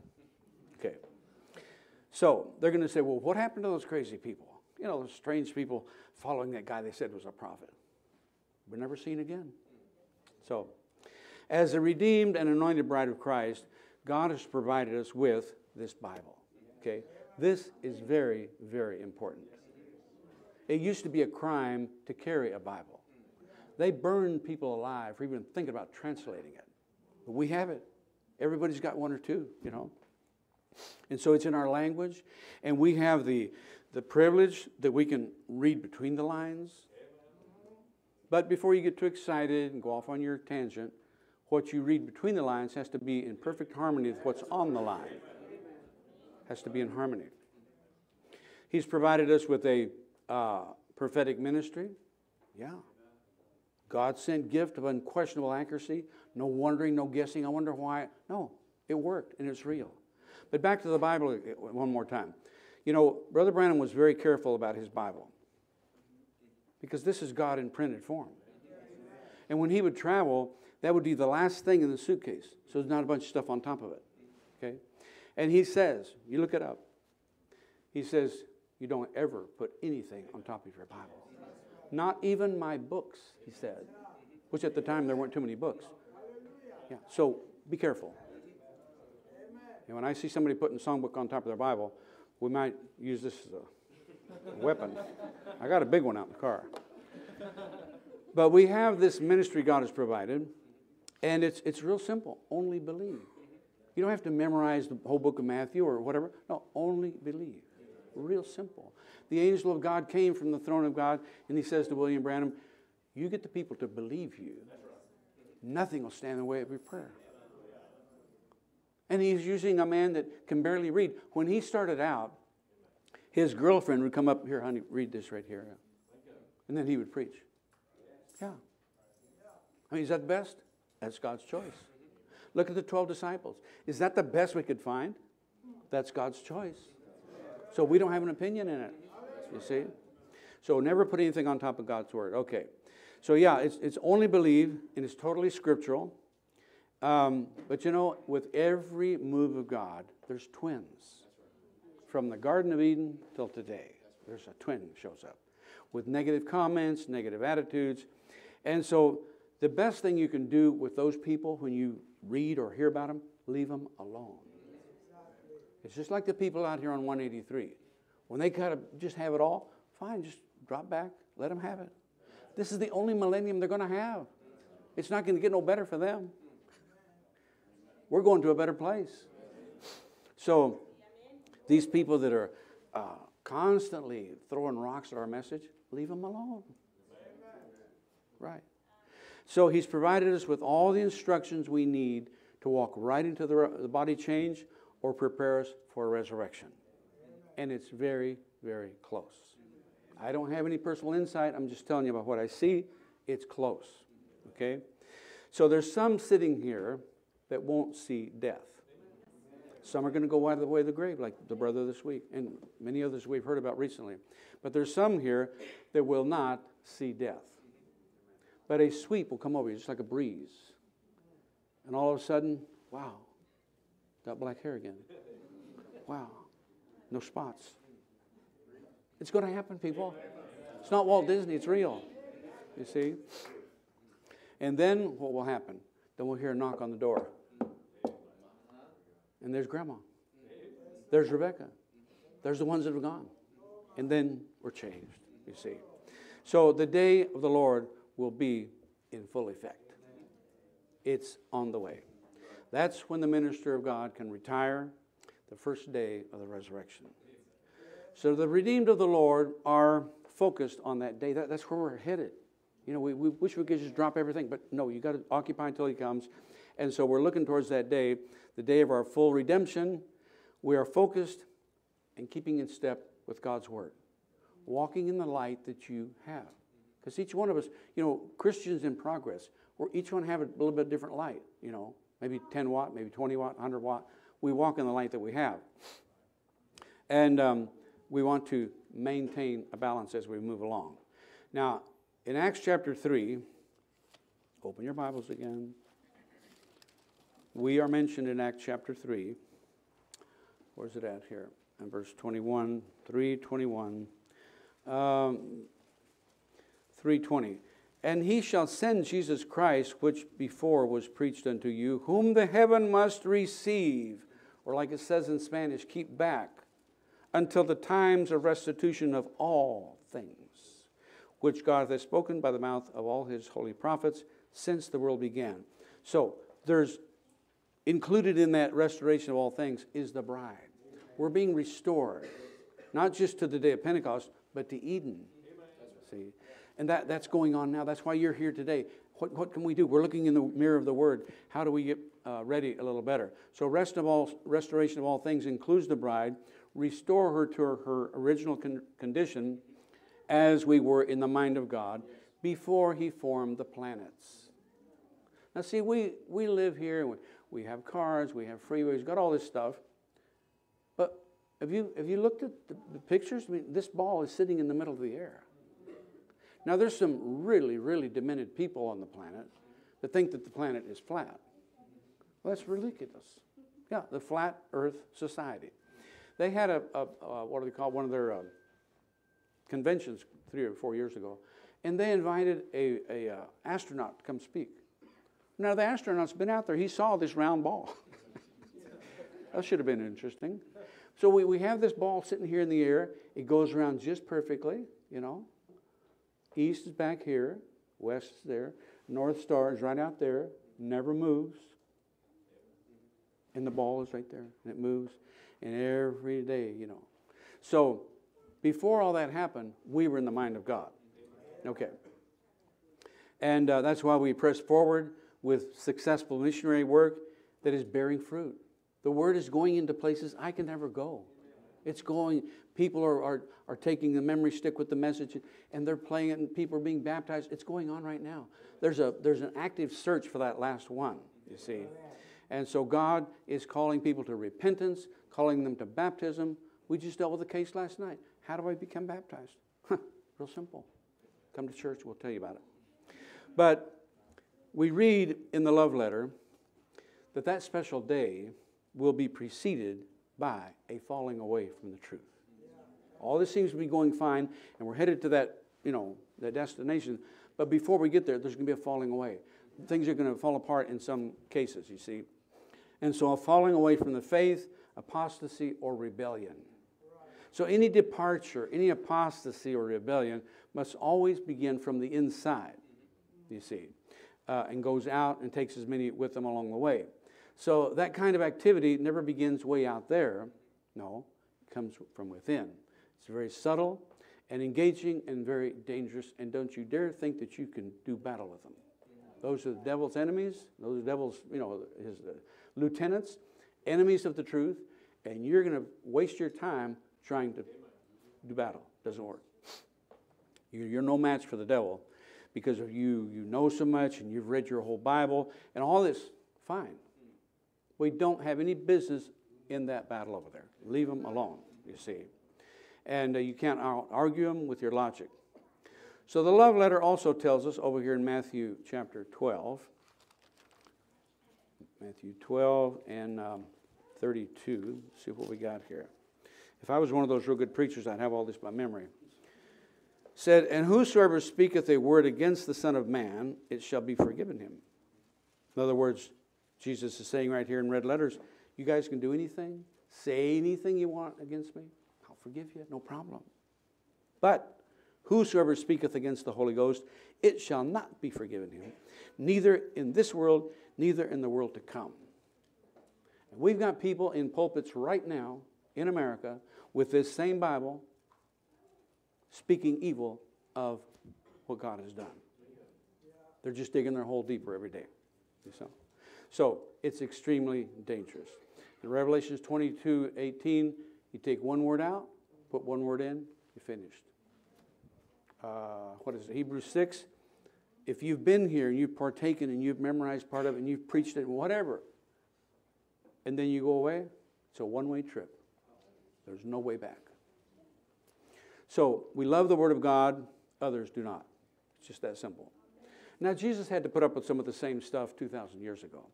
So they're going to say, well, what happened to those crazy people? You know, those strange people following that guy they said was a prophet. We're never seen again. So, as a redeemed and anointed bride of Christ, God has provided us with this Bible. Okay? This is very, very important. It used to be a crime to carry a Bible. They burned people alive for even thinking about translating it. But we have it. Everybody's got one or two, you know. And so it's in our language, and we have the, the privilege that we can read between the lines. But before you get too excited and go off on your tangent, what you read between the lines has to be in perfect harmony with what's on the line. Has to be in harmony. He's provided us with a uh, prophetic ministry. Yeah. God sent gift of unquestionable accuracy. No wondering, no guessing. I wonder why. No, it worked and it's real. But back to the Bible uh, one more time. You know, Brother Branham was very careful about his Bible because this is God in printed form. And when he would travel, that would be the last thing in the suitcase. So there's not a bunch of stuff on top of it. Okay? And he says, you look it up. He says, you don't ever put anything on top of your Bible. Not even my books, he said, which at the time there weren't too many books. Yeah, so be careful. And when I see somebody putting a songbook on top of their Bible, we might use this as a weapon. I got a big one out in the car. But we have this ministry God has provided, and it's, it's real simple. Only believe. You don't have to memorize the whole book of Matthew or whatever. No, only believe. Real simple. The angel of God came from the throne of God, and he says to William Branham, You get the people to believe you. Nothing will stand in the way of your prayer. And he's using a man that can barely read. When he started out, his girlfriend would come up here, honey, read this right here. And then he would preach. Yeah. I mean, is that the best? That's God's choice. Look at the 12 disciples. Is that the best we could find? That's God's choice. So we don't have an opinion in it. You see? So never put anything on top of God's word. Okay. So yeah, it's, it's only believe and it's totally scriptural. Um, but you know, with every move of God, there's twins. From the Garden of Eden till today, there's a twin shows up with negative comments, negative attitudes. And so the best thing you can do with those people when you read or hear about them, leave them alone. It's just like the people out here on 183. When they kind of just have it all, fine, just drop back, let them have it. This is the only millennium they're going to have. It's not going to get no better for them. We're going to a better place. So, these people that are uh, constantly throwing rocks at our message, leave them alone. Right. So, He's provided us with all the instructions we need to walk right into the, the body change or prepare us for a resurrection. And it's very, very close. I don't have any personal insight. I'm just telling you about what I see. It's close. Okay? So there's some sitting here that won't see death. Some are going to go out of the way of the grave, like the brother this week, and many others we've heard about recently. But there's some here that will not see death. But a sweep will come over you, just like a breeze. And all of a sudden, wow, got black hair again. Wow, no spots. It's going to happen, people. It's not Walt Disney, it's real. You see? And then what will happen? Then we'll hear a knock on the door. And there's Grandma. There's Rebecca. There's the ones that have gone. And then we're changed, you see. So the day of the Lord will be in full effect. It's on the way. That's when the minister of God can retire the first day of the resurrection. So the redeemed of the Lord are focused on that day. That, that's where we're headed. You know, we, we wish we could just drop everything, but no, you got to occupy until he comes. And so we're looking towards that day, the day of our full redemption. We are focused and keeping in step with God's word, walking in the light that you have. Because each one of us, you know, Christians in progress, we each one have a little bit different light, you know, maybe 10 watt, maybe 20 watt, 100 watt. We walk in the light that we have. And um, we want to maintain a balance as we move along. Now, in Acts chapter 3, open your Bibles again. We are mentioned in Acts chapter 3. Where's it at here? In verse 21, 321. Um, 320. And he shall send Jesus Christ, which before was preached unto you, whom the heaven must receive, or like it says in Spanish, keep back, until the times of restitution of all things which God has spoken by the mouth of all his holy prophets since the world began. So there's included in that restoration of all things is the bride. We're being restored, not just to the day of Pentecost, but to Eden. See? And that, that's going on now. That's why you're here today. What, what can we do? We're looking in the mirror of the Word. How do we get uh, ready a little better? So, rest of all, restoration of all things includes the bride. Restore her to her, her original con- condition as we were in the mind of God before He formed the planets. Now, see, we, we live here, and we, we have cars, we have freeways, got all this stuff. But have you, have you looked at the, the pictures? I mean, this ball is sitting in the middle of the air. Now, there's some really, really demented people on the planet that think that the planet is flat. Well, that's ridiculous. Yeah, the Flat Earth Society. They had a, a, a what do they call one of their uh, conventions three or four years ago, and they invited a, a uh, astronaut to come speak. Now the astronaut's been out there. He saw this round ball. that should have been interesting. So we, we have this ball sitting here in the air. It goes around just perfectly, you know. East is back here, west is there, North Star is right out there, never moves. And the ball is right there, and it moves. And every day, you know. So before all that happened, we were in the mind of God. Okay. And uh, that's why we press forward with successful missionary work that is bearing fruit. The word is going into places I can never go. It's going, people are, are, are taking the memory stick with the message and they're playing it and people are being baptized. It's going on right now. There's, a, there's an active search for that last one, you see. And so God is calling people to repentance, calling them to baptism. We just dealt with a case last night. How do I become baptized? Real simple. Come to church, we'll tell you about it. But we read in the love letter that that special day will be preceded by a falling away from the truth. All this seems to be going fine, and we're headed to that, you know, that destination. But before we get there, there's going to be a falling away. Things are going to fall apart in some cases, you see. And so a falling away from the faith, apostasy, or rebellion. So any departure, any apostasy or rebellion must always begin from the inside, you see, uh, and goes out and takes as many with them along the way. So that kind of activity never begins way out there. No, it comes from within. It's very subtle and engaging and very dangerous. And don't you dare think that you can do battle with them. Those are the devil's enemies. Those are the devil's, you know, his uh, lieutenants, enemies of the truth. And you're going to waste your time trying to do battle. Doesn't work. You're no match for the devil because of you. You know so much and you've read your whole Bible and all this. Fine. We don't have any business in that battle over there. Leave them alone, you see. And uh, you can't argue them with your logic. So the love letter also tells us over here in Matthew chapter 12, Matthew 12 and um, 32. Let's see what we got here. If I was one of those real good preachers, I'd have all this by memory. Said, And whosoever speaketh a word against the Son of Man, it shall be forgiven him. In other words, Jesus is saying right here in red letters, you guys can do anything, say anything you want against me, I'll forgive you, no problem. But whosoever speaketh against the Holy Ghost, it shall not be forgiven him, neither in this world, neither in the world to come. And we've got people in pulpits right now in America with this same Bible speaking evil of what God has done. They're just digging their hole deeper every day. See? So it's extremely dangerous. In Revelations 22 18, you take one word out, put one word in, you're finished. Uh, what is it? Hebrews 6. If you've been here and you've partaken and you've memorized part of it and you've preached it, and whatever, and then you go away, it's a one way trip. There's no way back. So we love the Word of God, others do not. It's just that simple. Now, Jesus had to put up with some of the same stuff 2,000 years ago.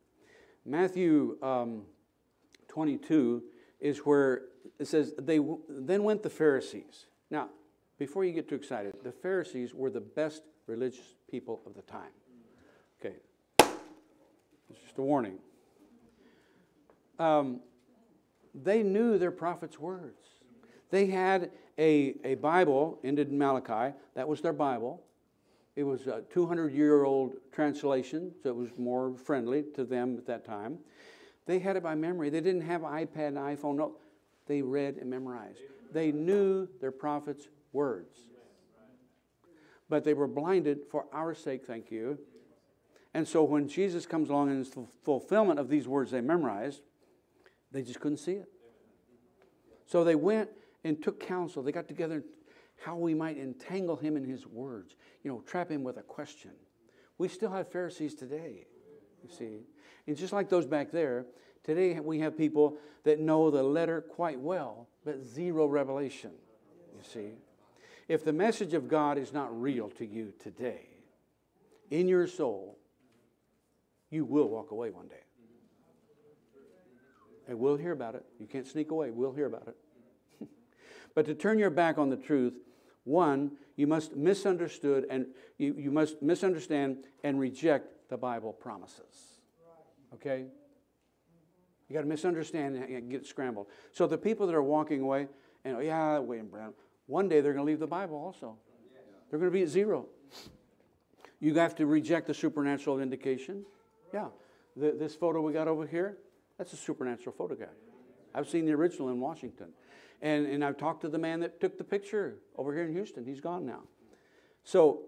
Matthew um, 22 is where it says, they then went the Pharisees. Now, before you get too excited, the Pharisees were the best religious people of the time. Okay, it's just a warning. Um, they knew their prophet's words. They had a, a Bible, ended in Malachi, that was their Bible. It was a 200 year old translation, so it was more friendly to them at that time. They had it by memory. They didn't have iPad and iPhone. No, they read and memorized. They knew their prophet's words. But they were blinded for our sake, thank you. And so when Jesus comes along in the fulfillment of these words they memorized, they just couldn't see it. So they went and took counsel. They got together how we might entangle him in his words, you know, trap him with a question. We still have Pharisees today, you see. And just like those back there, today we have people that know the letter quite well, but zero revelation, you see. If the message of God is not real to you today, in your soul, you will walk away one day. And we'll hear about it. You can't sneak away. We'll hear about it. But to turn your back on the truth, one, you must misunderstood and you, you must misunderstand and reject the Bible promises. Okay? You got to misunderstand and get scrambled. So the people that are walking away, and oh, yeah, William Branham, one day they're going to leave the Bible also. They're going to be at zero. You have to reject the supernatural indication. Yeah. The, this photo we got over here, that's a supernatural photo guy. I've seen the original in Washington. And, and I've talked to the man that took the picture over here in Houston. He's gone now. So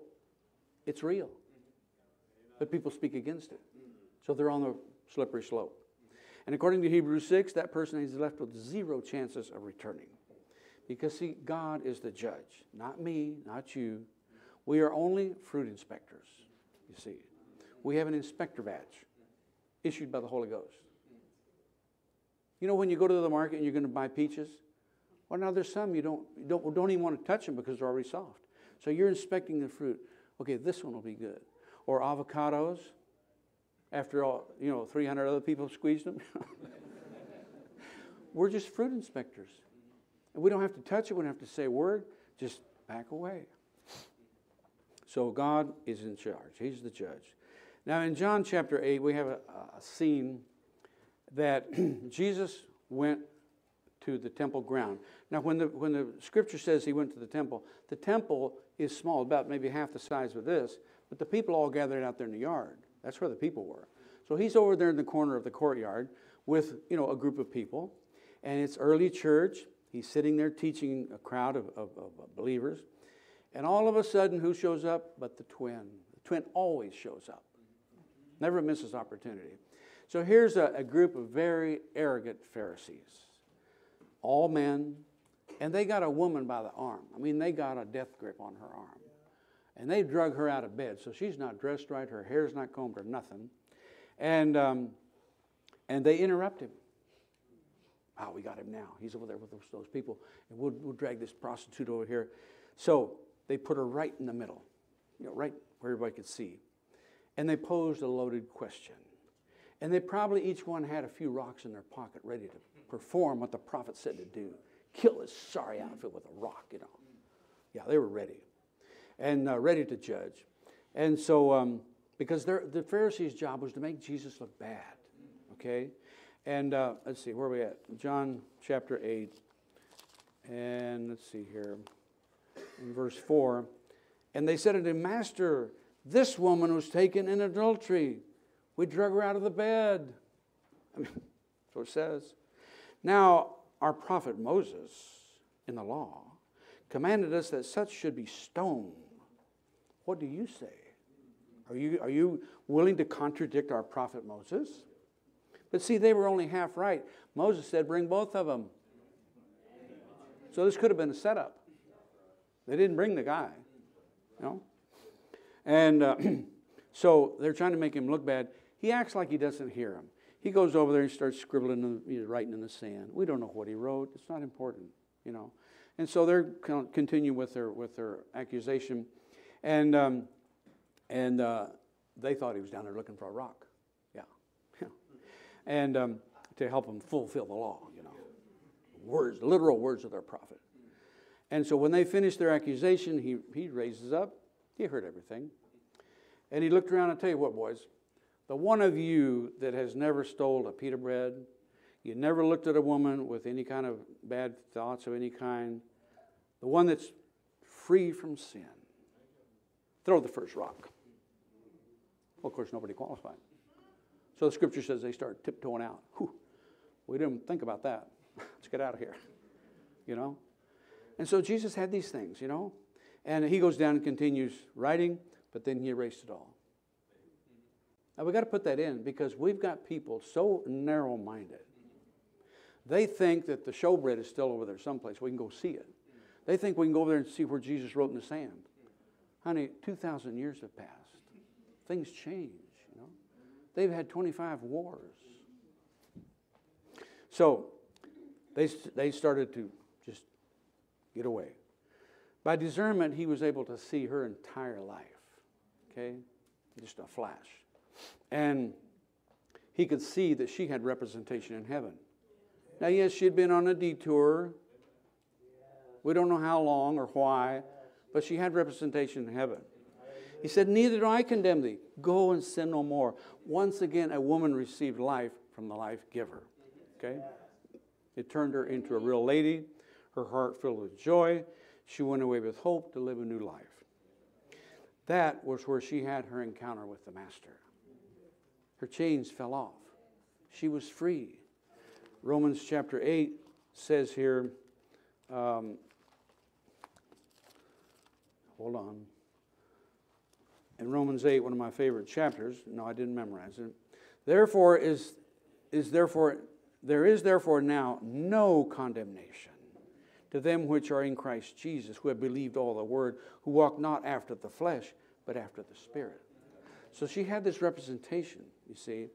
it's real. But people speak against it. So they're on the slippery slope. And according to Hebrews 6, that person is left with zero chances of returning. Because, see, God is the judge, not me, not you. We are only fruit inspectors, you see. We have an inspector badge issued by the Holy Ghost. You know, when you go to the market and you're going to buy peaches, well, now there's some you don't, you don't, don't even want to touch them because they're already soft. So you're inspecting the fruit. Okay, this one will be good. Or avocados, after all, you know, 300 other people squeezed them. We're just fruit inspectors. And we don't have to touch it, we don't have to say a word, just back away. So God is in charge, He's the judge. Now, in John chapter 8, we have a, a scene that Jesus went to the temple ground. Now, when the, when the scripture says he went to the temple, the temple is small, about maybe half the size of this, but the people all gathered out there in the yard. That's where the people were. So he's over there in the corner of the courtyard with, you know, a group of people, and it's early church. He's sitting there teaching a crowd of, of, of believers. And all of a sudden, who shows up but the twin? The twin always shows up, never misses opportunity. So here's a, a group of very arrogant Pharisees, all men, and they got a woman by the arm. I mean, they got a death grip on her arm. And they drug her out of bed, so she's not dressed right, her hair's not combed or nothing. And, um, and they interrupt him. Oh, we got him now. He's over there with those, those people. And we'll, we'll drag this prostitute over here. So they put her right in the middle, you know, right where everybody could see. And they posed a loaded question. And they probably each one had a few rocks in their pocket ready to perform what the prophet said to do kill this sorry outfit with a rock, you know. Yeah, they were ready and uh, ready to judge. And so, um, because the Pharisees' job was to make Jesus look bad, okay? And uh, let's see, where are we at? John chapter 8. And let's see here, in verse 4. And they said unto him, Master, this woman was taken in adultery. We drug her out of the bed. I mean, so it says. Now, our prophet Moses in the law commanded us that such should be stoned. What do you say? Are you, are you willing to contradict our prophet Moses? But see, they were only half right. Moses said, Bring both of them. So this could have been a setup. They didn't bring the guy, you know? And uh, so they're trying to make him look bad. He acts like he doesn't hear him. He goes over there and starts scribbling, he's writing in the sand. We don't know what he wrote. It's not important, you know. And so they're continue with their with their accusation, and um, and uh, they thought he was down there looking for a rock, yeah, yeah. and um, to help them fulfill the law, you know, words, literal words of their prophet. And so when they finished their accusation, he he raises up. He heard everything, and he looked around and tell you what, boys, the one of you that has never stole a pita bread, you never looked at a woman with any kind of bad thoughts of any kind, the one that's free from sin, throw the first rock. Well, of course, nobody qualified. So the scripture says they start tiptoeing out. Whew, we didn't think about that. Let's get out of here. You know? And so Jesus had these things, you know? And he goes down and continues writing, but then he erased it all. Now we've got to put that in because we've got people so narrow minded. They think that the showbread is still over there someplace. We can go see it. They think we can go over there and see where Jesus wrote in the sand. Honey, 2,000 years have passed. Things change, you know. They've had 25 wars. So they, they started to just get away. By discernment, he was able to see her entire life, okay? Just a flash. And he could see that she had representation in heaven. Now, yes, she had been on a detour. We don't know how long or why, but she had representation in heaven. He said, Neither do I condemn thee. Go and sin no more. Once again, a woman received life from the life giver. Okay? It turned her into a real lady, her heart filled with joy. She went away with hope to live a new life. That was where she had her encounter with the Master. Her chains fell off. She was free. Romans chapter 8 says here, um, hold on. In Romans 8, one of my favorite chapters, no, I didn't memorize it. Therefore is, is therefore, there is therefore now no condemnation to them which are in Christ Jesus, who have believed all the word, who walk not after the flesh, but after the Spirit. So she had this representation, you see.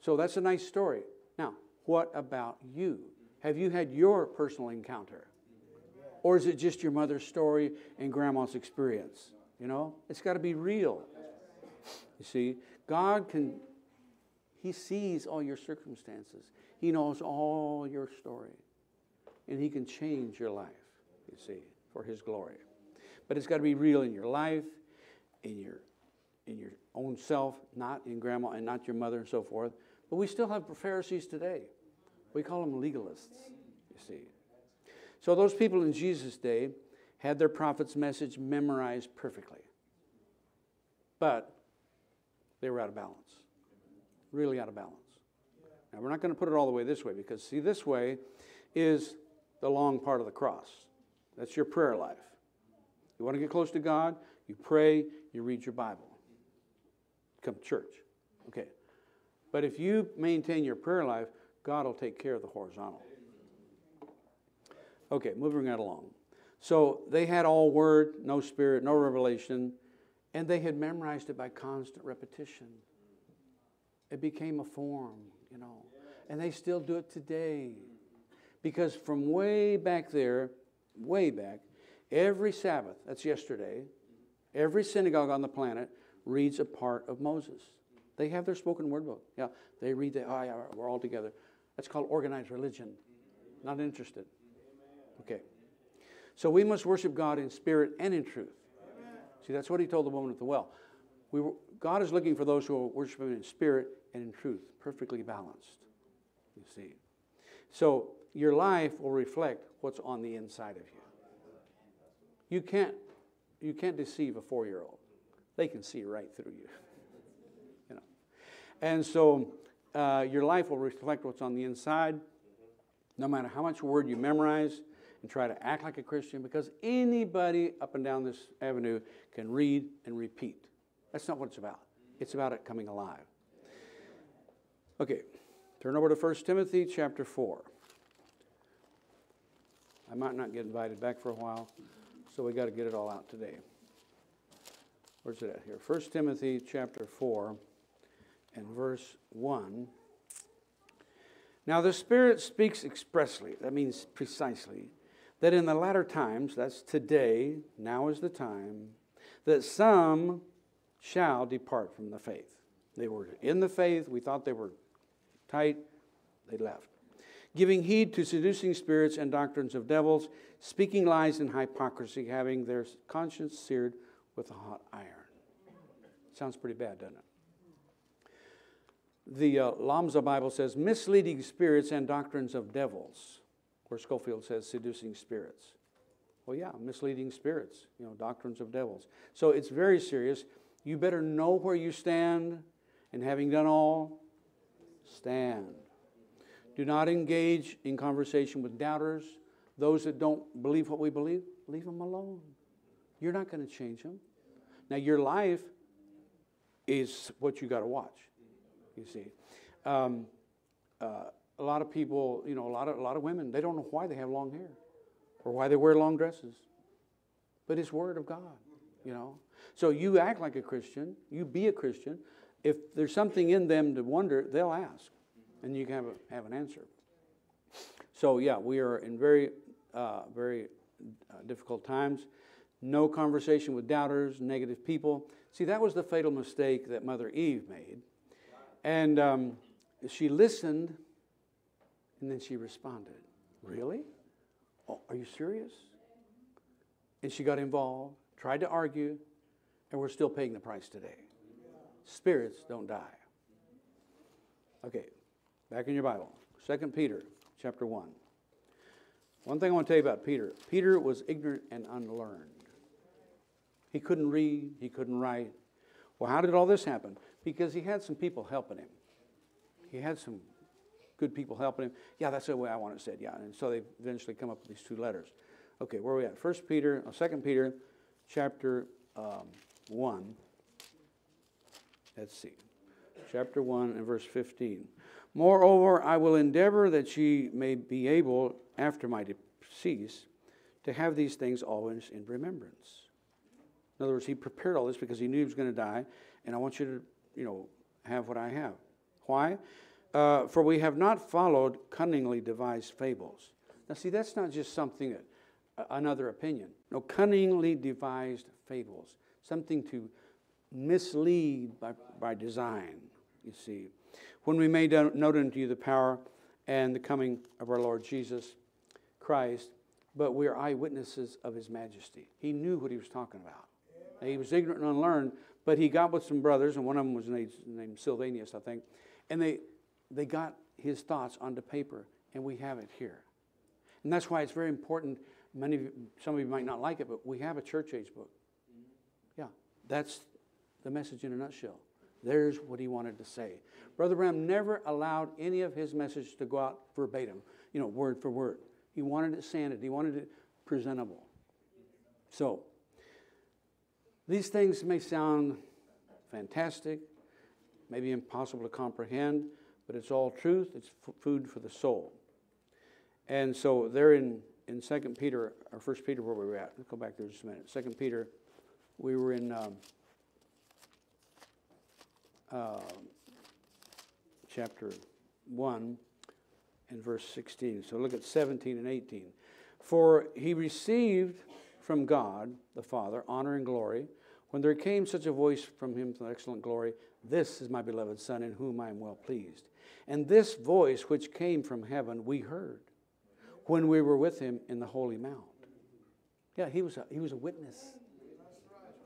So that's a nice story. Now, what about you? Have you had your personal encounter? Or is it just your mother's story and grandma's experience? You know, it's got to be real. You see, God can, He sees all your circumstances, He knows all your story, and He can change your life, you see, for His glory. But it's got to be real in your life, in your, in your own self, not in grandma and not your mother and so forth. But we still have Pharisees today. We call them legalists, you see. So those people in Jesus' day had their prophet's message memorized perfectly. But they were out of balance. Really out of balance. Now, we're not going to put it all the way this way because, see, this way is the long part of the cross. That's your prayer life. You want to get close to God, you pray, you read your Bible. Come to church. Okay. But if you maintain your prayer life, God will take care of the horizontal. Okay, moving right along. So they had all word, no spirit, no revelation, and they had memorized it by constant repetition. It became a form, you know. And they still do it today. Because from way back there, way back, every Sabbath, that's yesterday, every synagogue on the planet reads a part of Moses. They have their spoken word book. Yeah, they read the, oh yeah, we're all together. That's called organized religion. Not interested. Okay. So we must worship God in spirit and in truth. See, that's what he told the woman at the well. We were, God is looking for those who are worshiping in spirit and in truth, perfectly balanced. You see. So your life will reflect what's on the inside of you. You can't, you can't deceive a four year old. They can see right through you. you know. And so uh, your life will reflect what's on the inside, no matter how much word you memorize and try to act like a Christian, because anybody up and down this avenue can read and repeat. That's not what it's about. It's about it coming alive. Okay, turn over to 1 Timothy chapter 4. I might not get invited back for a while, so we got to get it all out today. Where's it at here? 1 Timothy chapter 4 and verse 1. Now the Spirit speaks expressly, that means precisely, that in the latter times, that's today, now is the time, that some shall depart from the faith. They were in the faith, we thought they were tight, they left. Giving heed to seducing spirits and doctrines of devils, speaking lies and hypocrisy, having their conscience seared with a hot iron. Sounds pretty bad, doesn't it? The uh, Lamsa Bible says misleading spirits and doctrines of devils, where Scofield says seducing spirits. Well, yeah, misleading spirits, you know, doctrines of devils. So it's very serious. You better know where you stand, and having done all, stand. Do not engage in conversation with doubters, those that don't believe what we believe. Leave them alone. You're not going to change them. Now, your life is what you got to watch. You see, um, uh, a lot of people, you know, a lot of a lot of women, they don't know why they have long hair or why they wear long dresses, but it's Word of God. You know, so you act like a Christian, you be a Christian. If there's something in them to wonder, they'll ask, and you can have, a, have an answer. So yeah, we are in very, uh, very uh, difficult times. No conversation with doubters, negative people. See, that was the fatal mistake that Mother Eve made. And um, she listened and then she responded. Really? Oh, are you serious? And she got involved, tried to argue, and we're still paying the price today. Spirits don't die. Okay, back in your Bible. 2 Peter chapter 1. One thing I want to tell you about Peter Peter was ignorant and unlearned. He couldn't read, he couldn't write. Well, how did all this happen? Because he had some people helping him. He had some good people helping him. Yeah, that's the way I want it said. Yeah, and so they eventually come up with these two letters. Okay, where are we at? First Peter, uh, Second Peter, chapter um, one. Let's see, chapter one and verse fifteen. Moreover, I will endeavor that ye may be able, after my decease, to have these things always in remembrance. In other words, he prepared all this because he knew he was going to die, and I want you to, you know, have what I have. Why? Uh, for we have not followed cunningly devised fables. Now, see, that's not just something, uh, another opinion. No, cunningly devised fables, something to mislead by, by design, you see. When we made known unto you the power and the coming of our Lord Jesus Christ, but we are eyewitnesses of his majesty. He knew what he was talking about. He was ignorant and unlearned, but he got with some brothers, and one of them was named, named Silvanus, I think, and they, they got his thoughts onto paper, and we have it here. And that's why it's very important. Many of you, some of you might not like it, but we have a church age book. Mm-hmm. Yeah, that's the message in a nutshell. There's what he wanted to say. Brother Branham never allowed any of his message to go out verbatim, you know, word for word. He wanted it sanded, he wanted it presentable. So, these things may sound fantastic, maybe impossible to comprehend, but it's all truth. It's food for the soul. And so they're in, in 2 Peter, or 1 Peter, where we were at. Let's go back there just a minute. 2 Peter, we were in um, uh, chapter 1 and verse 16. So look at 17 and 18. For he received from God the Father honor and glory when there came such a voice from him from excellent glory, This is my beloved Son, in whom I am well pleased. And this voice which came from heaven we heard when we were with him in the holy mount. Yeah, he was a, he was a witness.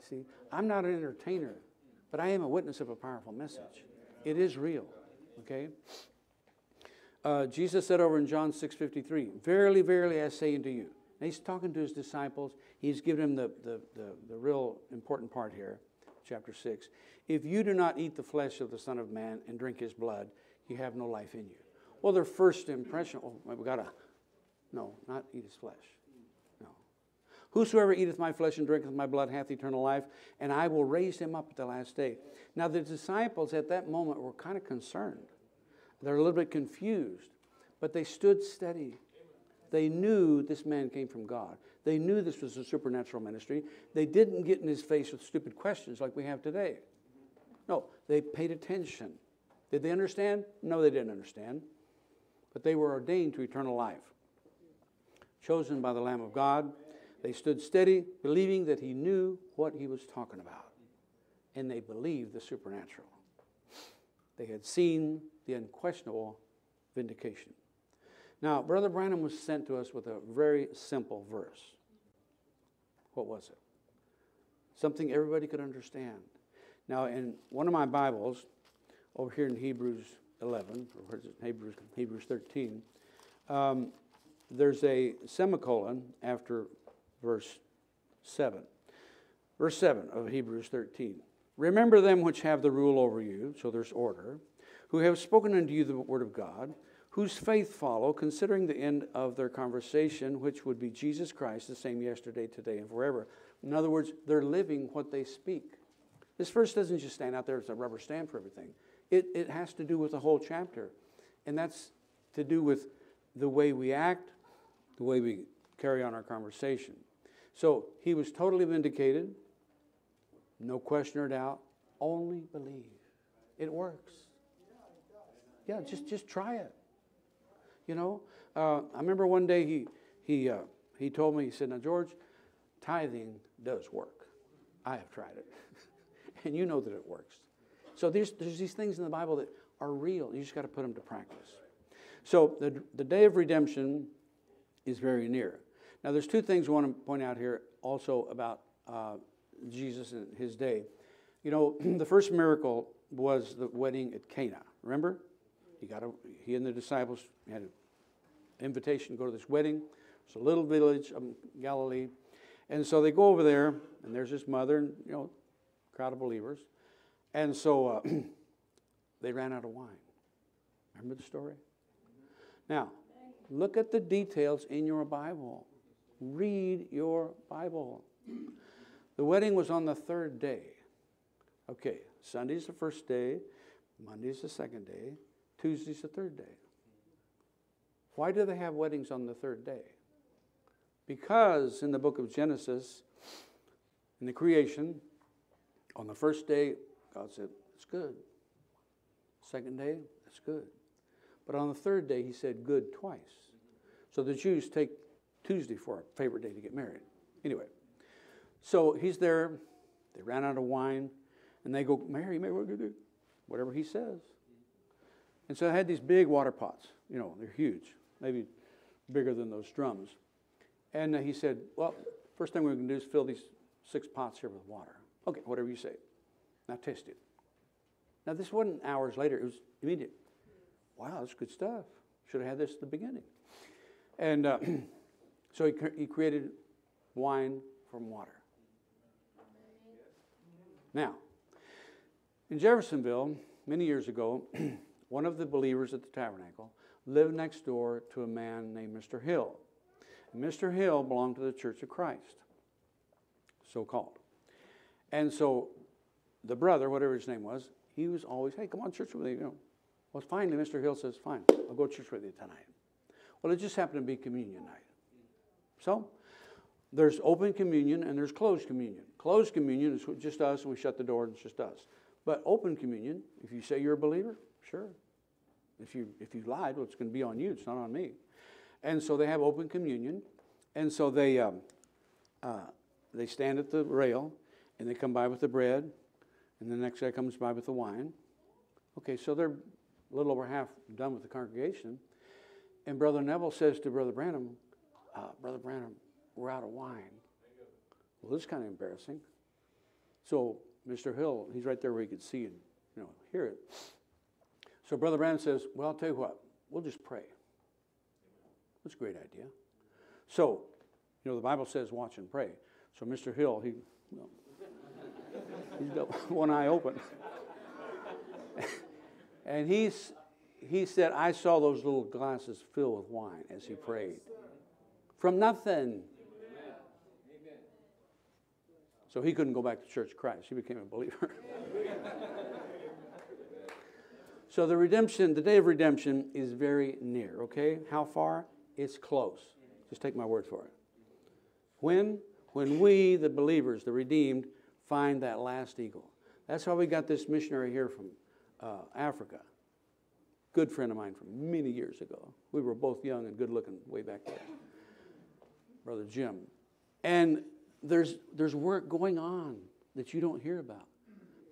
See, I'm not an entertainer, but I am a witness of a powerful message. It is real, okay? Uh, Jesus said over in John 6:53, "Verily, verily, I say unto you." And he's talking to his disciples. He's given them the, the, the, the real important part here, chapter 6. If you do not eat the flesh of the Son of Man and drink his blood, you have no life in you. Well, their first impression, oh, we've got to, no, not eat his flesh. No. Whosoever eateth my flesh and drinketh my blood hath eternal life, and I will raise him up at the last day. Now, the disciples at that moment were kind of concerned. They're a little bit confused, but they stood steady they knew this man came from God. They knew this was a supernatural ministry. They didn't get in his face with stupid questions like we have today. No, they paid attention. Did they understand? No, they didn't understand. But they were ordained to eternal life. Chosen by the Lamb of God, they stood steady, believing that he knew what he was talking about. And they believed the supernatural. They had seen the unquestionable vindication. Now, Brother Branham was sent to us with a very simple verse. What was it? Something everybody could understand. Now, in one of my Bibles, over here in Hebrews 11, or Hebrews, Hebrews 13, um, there's a semicolon after verse 7. Verse 7 of Hebrews 13. Remember them which have the rule over you, so there's order, who have spoken unto you the word of God, whose faith follow, considering the end of their conversation, which would be Jesus Christ, the same yesterday, today, and forever. In other words, they're living what they speak. This verse doesn't just stand out there as a rubber stamp for everything. It, it has to do with the whole chapter. And that's to do with the way we act, the way we carry on our conversation. So he was totally vindicated, no question or doubt. Only believe. It works. Yeah, just, just try it. You know, uh, I remember one day he, he, uh, he told me, he said, Now, George, tithing does work. I have tried it. and you know that it works. So there's, there's these things in the Bible that are real. You just got to put them to practice. So the, the day of redemption is very near. Now, there's two things I want to point out here also about uh, Jesus and his day. You know, the first miracle was the wedding at Cana. Remember? He got a, he and the disciples had an invitation to go to this wedding. It's a little village of Galilee. And so they go over there, and there's his mother and, you know, crowd of believers. And so uh, they ran out of wine. Remember the story? Now, look at the details in your Bible. Read your Bible. The wedding was on the third day. Okay, Sunday's the first day, Monday's the second day, Tuesday's the third day. Why do they have weddings on the third day? Because in the book of Genesis, in the creation, on the first day, God said, It's good. Second day, it's good. But on the third day, he said good twice. So the Jews take Tuesday for a favorite day to get married. Anyway, so he's there. They ran out of wine, and they go, Mary, Mary, what do you do? Whatever he says. And so I had these big water pots. You know, they're huge, maybe bigger than those drums. And uh, he said, Well, first thing we're going to do is fill these six pots here with water. Okay, whatever you say. Now taste it. Now, this wasn't hours later, it was immediate. Wow, that's good stuff. Should have had this at the beginning. And uh, so he, he created wine from water. Now, in Jeffersonville, many years ago, one of the believers at the tabernacle lived next door to a man named Mr. Hill. And Mr. Hill belonged to the Church of Christ, so called. And so the brother, whatever his name was, he was always, hey, come on church with me. You know. Well, finally, Mr. Hill says, fine, I'll go to church with you tonight. Well, it just happened to be communion night. So there's open communion and there's closed communion. Closed communion is just us, and we shut the door, and it's just us. But open communion, if you say you're a believer, sure. If you if you lied, well, it's going to be on you. It's not on me. And so they have open communion, and so they um, uh, they stand at the rail, and they come by with the bread, and the next guy comes by with the wine. Okay, so they're a little over half done with the congregation, and Brother Neville says to Brother Branham, uh, Brother Branham, we're out of wine. Well, this is kind of embarrassing. So Mr. Hill, he's right there where he could see and you know hear it. So Brother Branham says, Well, I'll tell you what, we'll just pray. That's a great idea. So, you know, the Bible says watch and pray. So Mr. Hill, he, well, he's got one eye open. and he's, he said, I saw those little glasses fill with wine as he prayed. From nothing. So he couldn't go back to Church Christ. He became a believer. So the redemption, the day of redemption is very near, okay? How far? It's close. Just take my word for it. When? When we, the believers, the redeemed, find that last eagle. That's how we got this missionary here from uh, Africa. Good friend of mine from many years ago. We were both young and good looking way back there. Brother Jim. And there's, there's work going on that you don't hear about,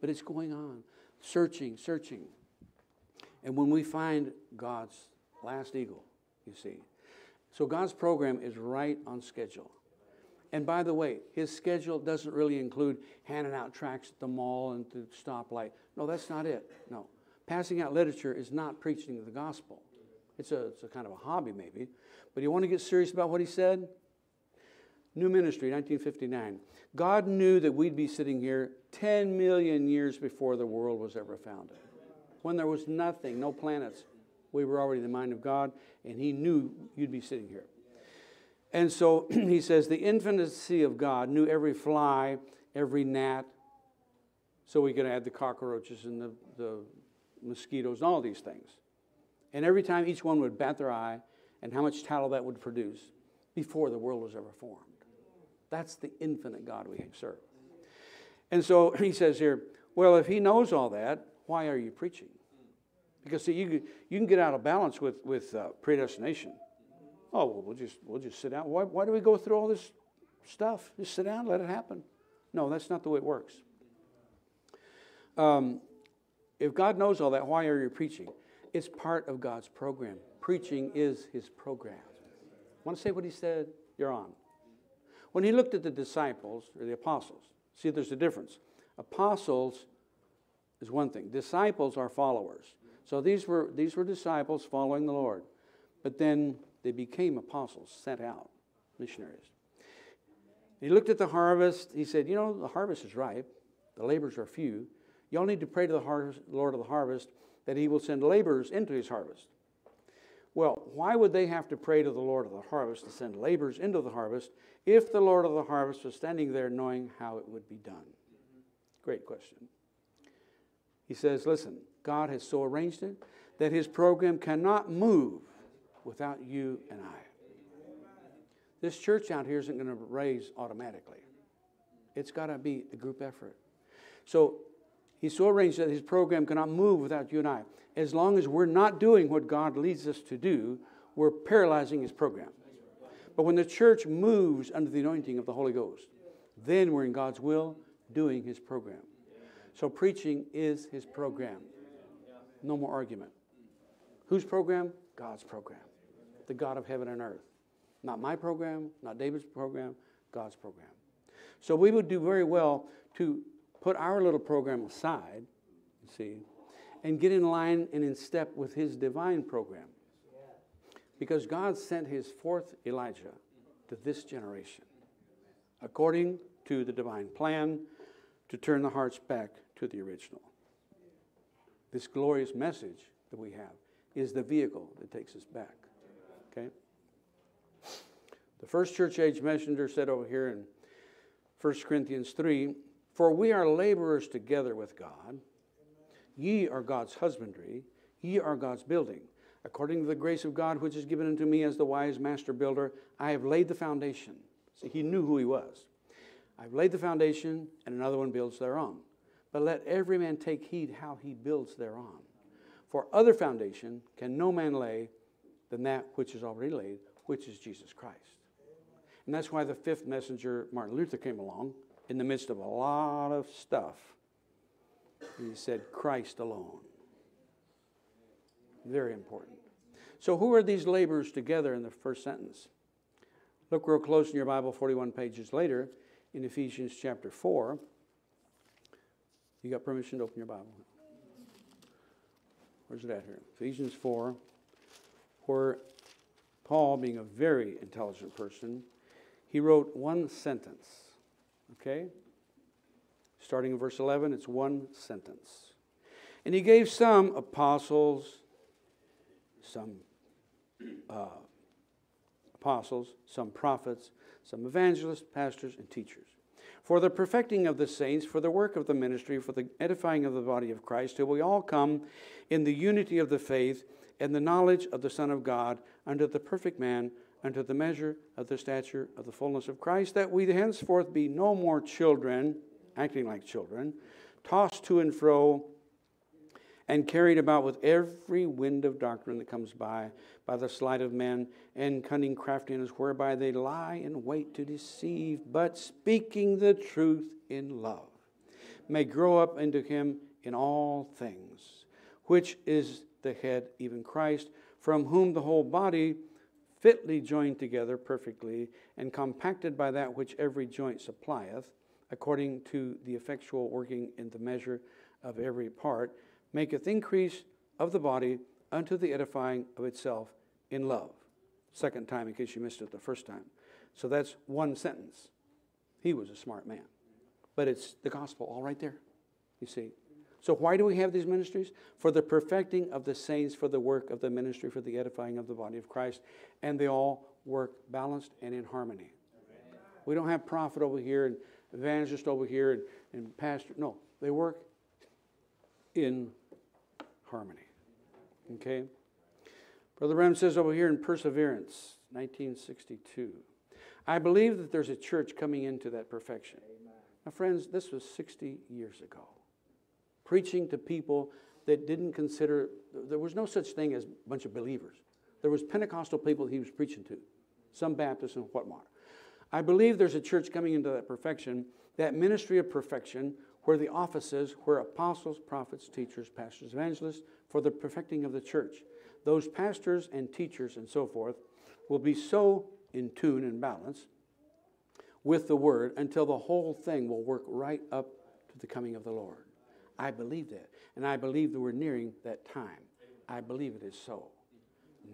but it's going on. Searching, searching. And when we find God's last eagle, you see. So God's program is right on schedule. And by the way, his schedule doesn't really include handing out tracts at the mall and the stoplight. No, that's not it. No. Passing out literature is not preaching the gospel. It's a, it's a kind of a hobby, maybe. But you want to get serious about what he said? New ministry, 1959. God knew that we'd be sitting here 10 million years before the world was ever founded. When there was nothing, no planets, we were already in the mind of God, and He knew you'd be sitting here. And so he says, the infinity of God knew every fly, every gnat. So we could add the cockroaches and the, the mosquitoes and all these things. And every time each one would bat their eye and how much tallow that would produce before the world was ever formed. That's the infinite God we serve. And so he says here, well, if he knows all that, why are you preaching? Because see, you, you can get out of balance with, with uh, predestination. Oh, well, we'll just, we'll just sit down. Why, why do we go through all this stuff? Just sit down, let it happen. No, that's not the way it works. Um, if God knows all that, why are you preaching? It's part of God's program. Preaching is his program. Want to say what he said? You're on. When he looked at the disciples, or the apostles, see, there's a difference. Apostles is one thing, disciples are followers. So these were, these were disciples following the Lord. But then they became apostles, sent out, missionaries. He looked at the harvest. He said, You know, the harvest is ripe, the laborers are few. Y'all need to pray to the harvest, Lord of the harvest that he will send laborers into his harvest. Well, why would they have to pray to the Lord of the harvest to send laborers into the harvest if the Lord of the harvest was standing there knowing how it would be done? Great question. He says, Listen, God has so arranged it that his program cannot move without you and I. This church out here isn't going to raise automatically. It's got to be a group effort. So he's so arranged that his program cannot move without you and I. As long as we're not doing what God leads us to do, we're paralyzing his program. But when the church moves under the anointing of the Holy Ghost, then we're in God's will doing his program. So preaching is his program. No more argument. Whose program? God's program the God of heaven and earth. Not my program, not David's program, God's program. So we would do very well to put our little program aside, you see, and get in line and in step with his divine program. Because God sent his fourth Elijah to this generation according to the divine plan to turn the hearts back to the original. This glorious message that we have is the vehicle that takes us back. Okay? The first church age messenger said over here in 1 Corinthians 3 For we are laborers together with God. Ye are God's husbandry, ye are God's building. According to the grace of God which is given unto me as the wise master builder, I have laid the foundation. See, he knew who he was. I've laid the foundation, and another one builds thereon. But let every man take heed how he builds thereon. For other foundation can no man lay than that which is already laid, which is Jesus Christ. And that's why the fifth messenger, Martin Luther, came along in the midst of a lot of stuff. He said, Christ alone. Very important. So, who are these laborers together in the first sentence? Look real close in your Bible, 41 pages later, in Ephesians chapter 4. You got permission to open your Bible? Where's it at here? Ephesians 4 where Paul, being a very intelligent person, he wrote one sentence. Okay? Starting in verse 11, it's one sentence. And he gave some apostles, some uh, apostles, some prophets, some evangelists, pastors, and teachers. For the perfecting of the saints, for the work of the ministry, for the edifying of the body of Christ, till we all come in the unity of the faith and the knowledge of the Son of God unto the perfect man, unto the measure of the stature of the fullness of Christ, that we henceforth be no more children, acting like children, tossed to and fro, and carried about with every wind of doctrine that comes by, by the sleight of men and cunning craftiness, whereby they lie in wait to deceive, but speaking the truth in love, may grow up into him in all things, which is the head, even Christ, from whom the whole body, fitly joined together perfectly, and compacted by that which every joint supplieth, according to the effectual working in the measure of every part, maketh increase of the body unto the edifying of itself in love. Second time, in case you missed it the first time. So that's one sentence. He was a smart man. But it's the gospel all right there, you see. So, why do we have these ministries? For the perfecting of the saints, for the work of the ministry, for the edifying of the body of Christ. And they all work balanced and in harmony. We don't have prophet over here and evangelist over here and, and pastor. No, they work in harmony. Okay? Brother Branham says over here in Perseverance, 1962. I believe that there's a church coming into that perfection. Now, friends, this was 60 years ago. Preaching to people that didn't consider, there was no such thing as a bunch of believers. There was Pentecostal people he was preaching to, some Baptists and whatnot. I believe there's a church coming into that perfection, that ministry of perfection, where the offices, where apostles, prophets, teachers, pastors, evangelists, for the perfecting of the church. Those pastors and teachers and so forth will be so in tune and balance with the word until the whole thing will work right up to the coming of the Lord. I believe that. And I believe that we're nearing that time. I believe it is so.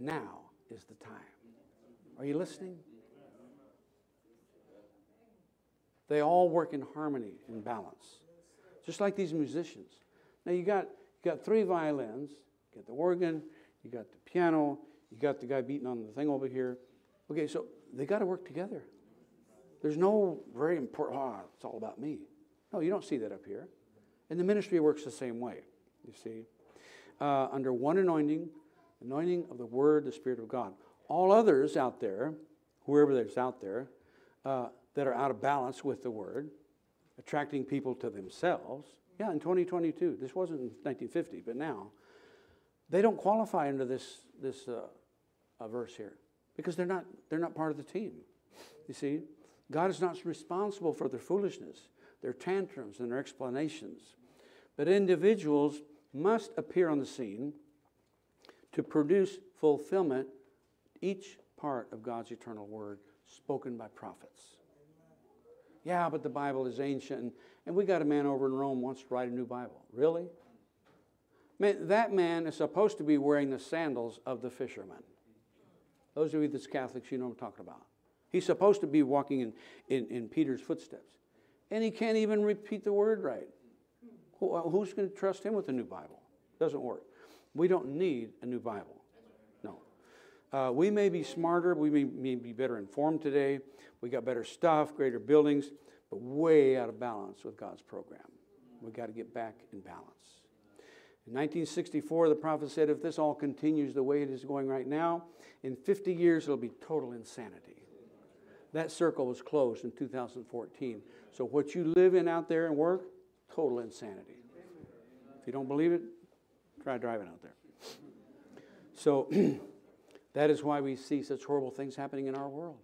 Now is the time. Are you listening? They all work in harmony and balance, just like these musicians. Now you got you got three violins, you got the organ, you got the piano, you got the guy beating on the thing over here. Okay, so they got to work together. There's no very important, oh, it's all about me. No, you don't see that up here. And the ministry works the same way, you see. Uh, under one anointing, anointing of the Word, the Spirit of God. All others out there, whoever there's out there, uh, that are out of balance with the Word, attracting people to themselves. Yeah, in 2022, this wasn't in 1950, but now, they don't qualify under this, this uh, uh, verse here because they're not, they're not part of the team. You see, God is not responsible for their foolishness, their tantrums, and their explanations. But individuals must appear on the scene to produce fulfillment each part of God's eternal word spoken by prophets. Yeah, but the Bible is ancient, and, we got a man over in Rome wants to write a new Bible. Really? Man, that man is supposed to be wearing the sandals of the fishermen. Those of you that's Catholics, you know what I'm talking about. He's supposed to be walking in, in, in Peter's footsteps. And he can't even repeat the word right. Who, uh, who's going to trust him with a new Bible? Doesn't work. We don't need a new Bible. Uh, we may be smarter, we may, may be better informed today, we got better stuff, greater buildings, but way out of balance with God's program. We've got to get back in balance. In 1964, the prophet said, if this all continues the way it is going right now, in 50 years it'll be total insanity. That circle was closed in 2014. So, what you live in out there and work, total insanity. If you don't believe it, try driving out there. So, that is why we see such horrible things happening in our world.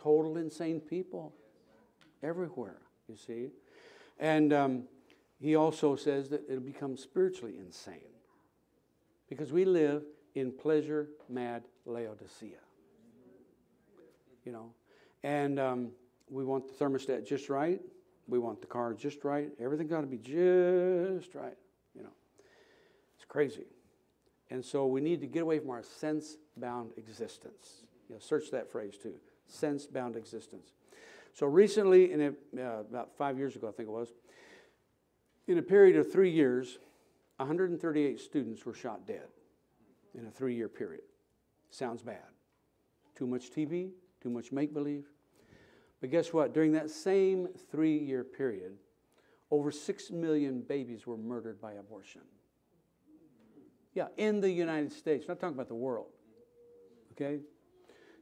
Total insane people everywhere, you see. And um, he also says that it'll become spiritually insane because we live in pleasure mad Laodicea. You know, and um, we want the thermostat just right. We want the car just right. Everything got to be just right. You know, it's crazy. And so we need to get away from our sense bound existence. You know, search that phrase too sense bound existence. So recently, in a, uh, about five years ago, I think it was, in a period of three years, 138 students were shot dead in a three year period. Sounds bad. Too much TV, too much make believe. But guess what? During that same three year period, over 6 million babies were murdered by abortion. Yeah, in the United States. not talking about the world. Okay?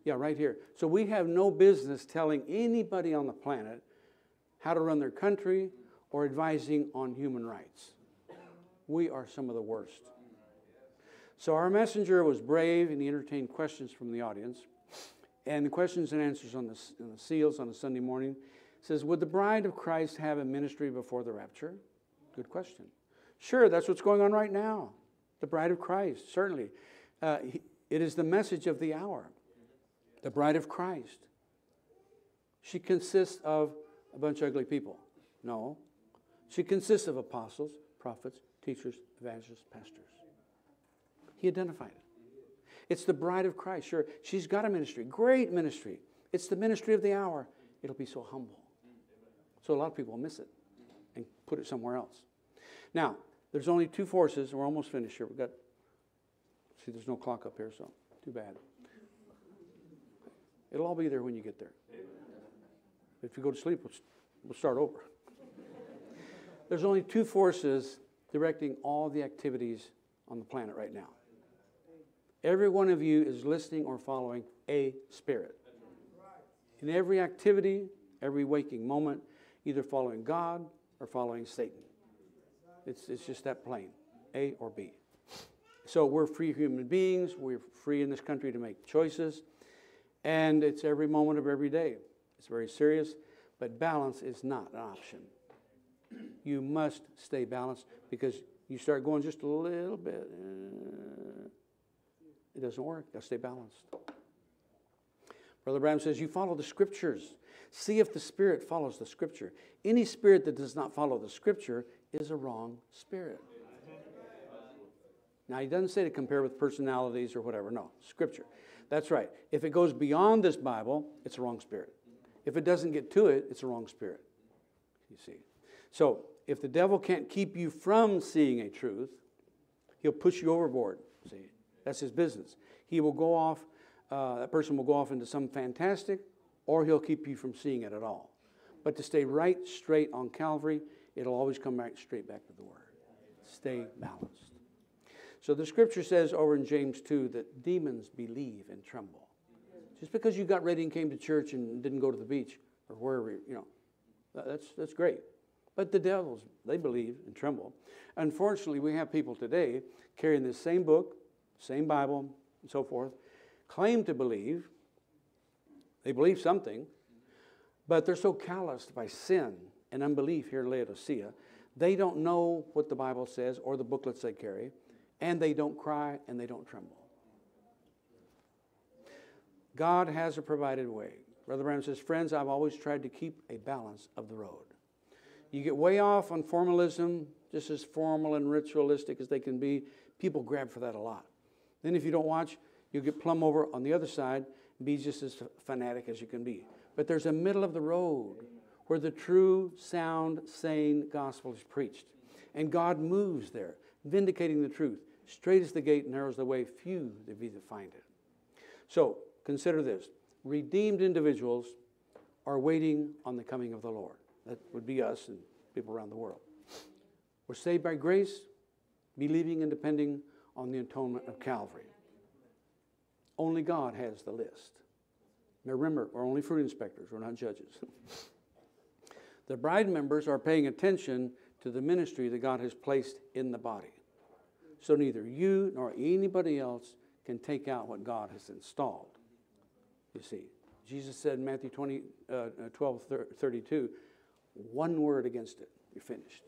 Yeah, right here. So we have no business telling anybody on the planet how to run their country or advising on human rights. We are some of the worst. So our messenger was brave and he entertained questions from the audience. And the questions and answers on the, on the seals on a Sunday morning says, Would the bride of Christ have a ministry before the rapture? Good question. Sure, that's what's going on right now. The bride of Christ, certainly. Uh, it is the message of the hour. The bride of Christ. She consists of a bunch of ugly people. No. She consists of apostles, prophets, teachers, evangelists, pastors. He identified it. It's the bride of Christ. Sure, she's got a ministry, great ministry. It's the ministry of the hour. It'll be so humble. So a lot of people will miss it and put it somewhere else. Now, there's only two forces. We're almost finished here. We've got, see, there's no clock up here, so too bad. It'll all be there when you get there. If you go to sleep, we'll, we'll start over. There's only two forces directing all the activities on the planet right now. Every one of you is listening or following a spirit. In every activity, every waking moment, either following God or following Satan. It's, it's just that plain A or B. So we're free human beings. We're free in this country to make choices. And it's every moment of every day. It's very serious, but balance is not an option. You must stay balanced because you start going just a little bit, uh, it doesn't work. You stay balanced. Brother Branham says, You follow the scriptures. See if the spirit follows the scripture. Any spirit that does not follow the scripture is a wrong spirit. Now, he doesn't say to compare with personalities or whatever. No, scripture. That's right. If it goes beyond this Bible, it's a wrong spirit. If it doesn't get to it, it's a wrong spirit. You see. So, if the devil can't keep you from seeing a truth, he'll push you overboard. See, that's his business. He will go off, uh, that person will go off into some fantastic, or he'll keep you from seeing it at all. But to stay right straight on Calvary, it'll always come back straight back to the Word. Stay balanced. So the scripture says over in James 2 that demons believe and tremble. Just because you got ready and came to church and didn't go to the beach or wherever, you know, that's, that's great. But the devils, they believe and tremble. Unfortunately, we have people today carrying this same book, same Bible, and so forth, claim to believe. They believe something, but they're so calloused by sin and unbelief here in Laodicea, they don't know what the Bible says or the booklets they carry, and they don't cry and they don't tremble. God has a provided way. Brother Branham says, Friends, I've always tried to keep a balance of the road. You get way off on formalism, just as formal and ritualistic as they can be. People grab for that a lot. Then, if you don't watch, you'll get plumb over on the other side be just as fanatic as you can be. But there's a middle of the road where the true, sound, sane gospel is preached. And God moves there, vindicating the truth. Straight is the gate, narrow is the way, few there be that find it. So, consider this redeemed individuals are waiting on the coming of the Lord. That would be us and people around the world. We're saved by grace, believing and depending on the atonement of Calvary. Only God has the list. Now remember, we're only fruit inspectors, we're not judges. the bride members are paying attention to the ministry that God has placed in the body. So neither you nor anybody else can take out what God has installed. You see, Jesus said in Matthew 20, uh, 12 32, one word against it, you're finished.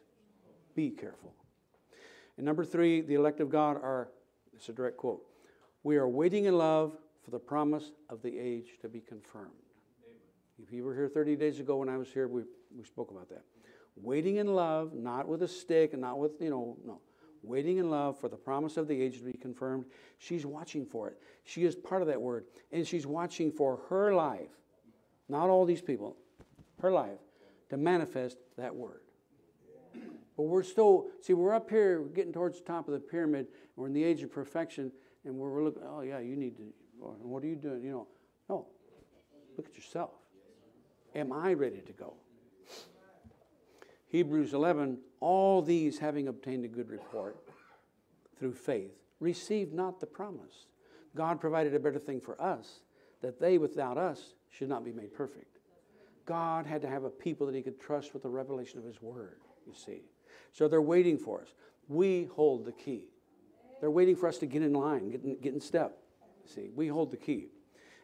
Be careful. And number three, the elect of God are, it's a direct quote, we are waiting in love for the promise of the age to be confirmed. If you were here 30 days ago when I was here, we, we spoke about that. Waiting in love, not with a stick and not with, you know, no. Waiting in love for the promise of the age to be confirmed. She's watching for it. She is part of that word. And she's watching for her life, not all these people, her life, to manifest that word. But we're still, see, we're up here getting towards the top of the pyramid. We're in the age of perfection, and we're, looking, oh, yeah, you need to, oh, what are you doing? You know, no, look at yourself. Am I ready to go? Hebrews 11, all these having obtained a good report through faith, received not the promise. God provided a better thing for us, that they without us should not be made perfect. God had to have a people that he could trust with the revelation of his word, you see. So they're waiting for us. We hold the key. They're waiting for us to get in line, get in, get in step. See, we hold the key.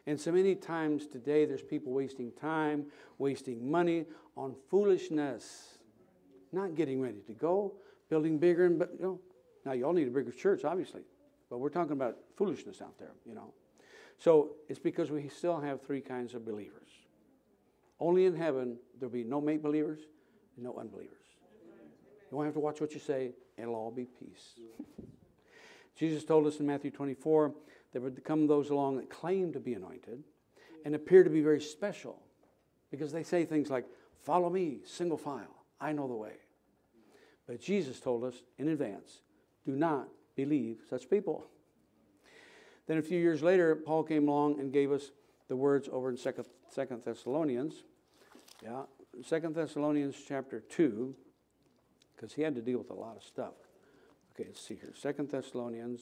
And so many times today, there's people wasting time, wasting money on foolishness, not getting ready to go, building bigger and, but, you know, now you all need a bigger church, obviously, but we're talking about foolishness out there, you know. So it's because we still have three kinds of believers. Only in heaven there'll be no make believers, no unbelievers. You won't have to watch what you say, it'll all be peace. Jesus told us in Matthew 24 there would come those along that claim to be anointed, and appear to be very special because they say things like, Follow me, single file, I know the way. But Jesus told us in advance do not believe such people. Then a few years later, Paul came along and gave us the words over in Second, Thessalonians. Yeah, Second Thessalonians chapter 2, because he had to deal with a lot of stuff. Okay, let's see here. Second Thessalonians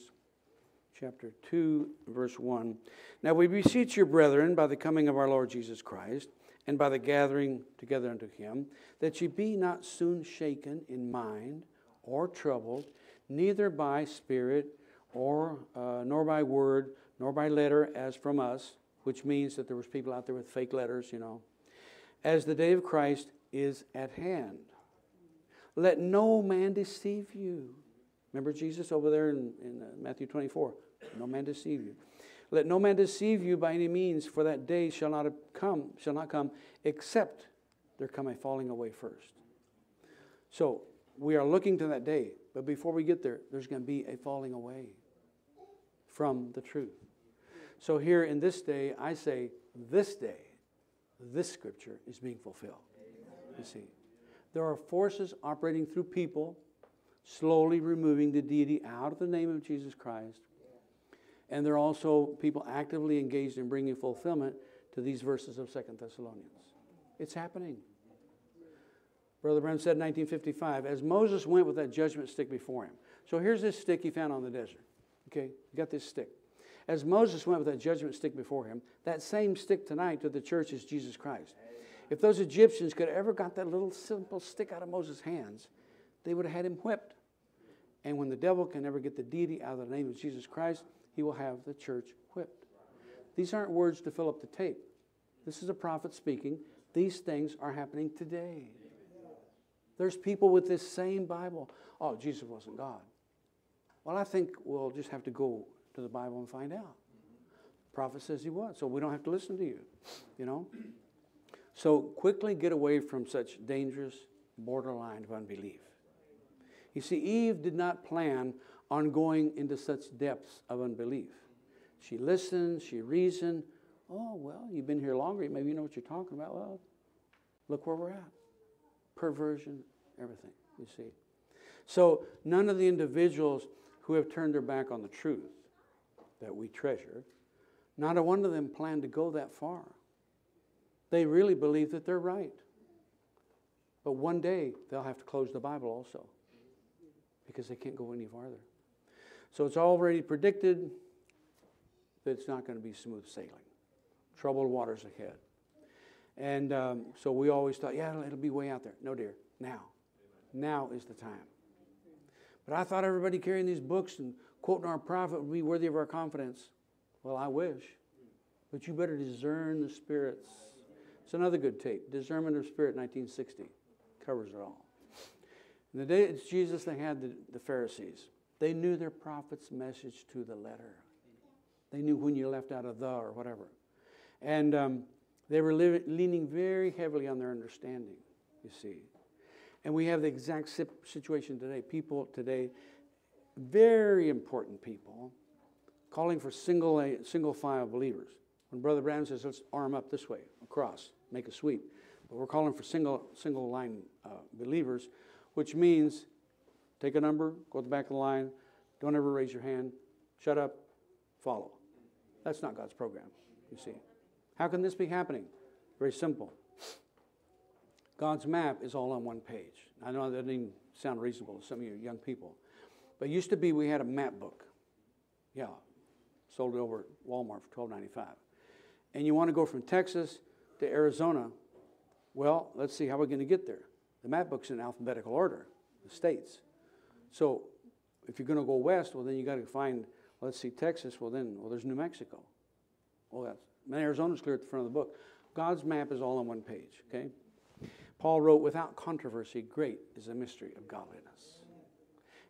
chapter 2, verse 1. Now we beseech you, brethren, by the coming of our Lord Jesus Christ, and by the gathering together unto him, that ye be not soon shaken in mind or troubled, neither by spirit or uh, nor by word, nor by letter as from us, which means that there was people out there with fake letters, you know, as the day of Christ is at hand. Let no man deceive you. Remember Jesus over there in, in uh, Matthew 24? No man deceive you. Let no man deceive you by any means, for that day shall not come, shall not come, except there come a falling away first. So we are looking to that day, but before we get there, there's going to be a falling away from the truth. So here in this day, I say, this day, this scripture is being fulfilled. You see, there are forces operating through people, slowly removing the deity out of the name of Jesus Christ. And there are also people actively engaged in bringing fulfillment to these verses of Second Thessalonians. It's happening. Brother Branham said in 1955, as Moses went with that judgment stick before him. So here's this stick he found on the desert. Okay, you got this stick. As Moses went with that judgment stick before him, that same stick tonight to the church is Jesus Christ. If those Egyptians could have ever got that little simple stick out of Moses' hands, they would have had him whipped. And when the devil can never get the deity out of the name of Jesus Christ, he will have the church whipped. These aren't words to fill up the tape. This is a prophet speaking. These things are happening today. There's people with this same Bible. Oh, Jesus wasn't God. Well, I think we'll just have to go to the Bible and find out. The prophet says he was, so we don't have to listen to you, you know? So quickly get away from such dangerous borderline of unbelief. You see, Eve did not plan on going into such depths of unbelief. She listened, she reasoned. Oh, well, you've been here longer, maybe you know what you're talking about. Well, look where we're at. Perversion, everything, you see. So none of the individuals who have turned their back on the truth that we treasure, not a one of them plan to go that far. They really believe that they're right. But one day they'll have to close the Bible also because they can't go any farther. So it's already predicted that it's not going to be smooth sailing, troubled waters ahead. And um, so we always thought, yeah, it'll, be way out there. No, dear, now. Now is the time. But I thought everybody carrying these books and quoting our prophet would be worthy of our confidence. Well, I wish. But you better discern the spirits. It's another good tape. Discernment of Spirit, 1960. Covers it all. The day it's Jesus, they had the, the Pharisees. They knew their prophet's message to the letter. They knew when you left out of the or whatever. And um, they were li- leaning very heavily on their understanding, you see. And we have the exact situation today. People today, very important people, calling for single, single file believers. When Brother Branham says, let's arm up this way, across, make a sweep. But we're calling for single, single line uh, believers, which means take a number, go to the back of the line, don't ever raise your hand, shut up, follow. That's not God's program, you see. How can this be happening? Very simple. God's map is all on one page. I know that doesn't sound reasonable to some of you young people. But used to be we had a map book. Yeah. Sold it over at Walmart for twelve ninety five. And you want to go from Texas to Arizona. Well, let's see how we're going to get there. The map book's in alphabetical order, the states. So if you're going to go west, well, then you got to find, let's see, Texas. Well, then, well, there's New Mexico. Well, that's, Arizona's clear at the front of the book. God's map is all on one page, okay? Paul wrote, without controversy, great is the mystery of godliness.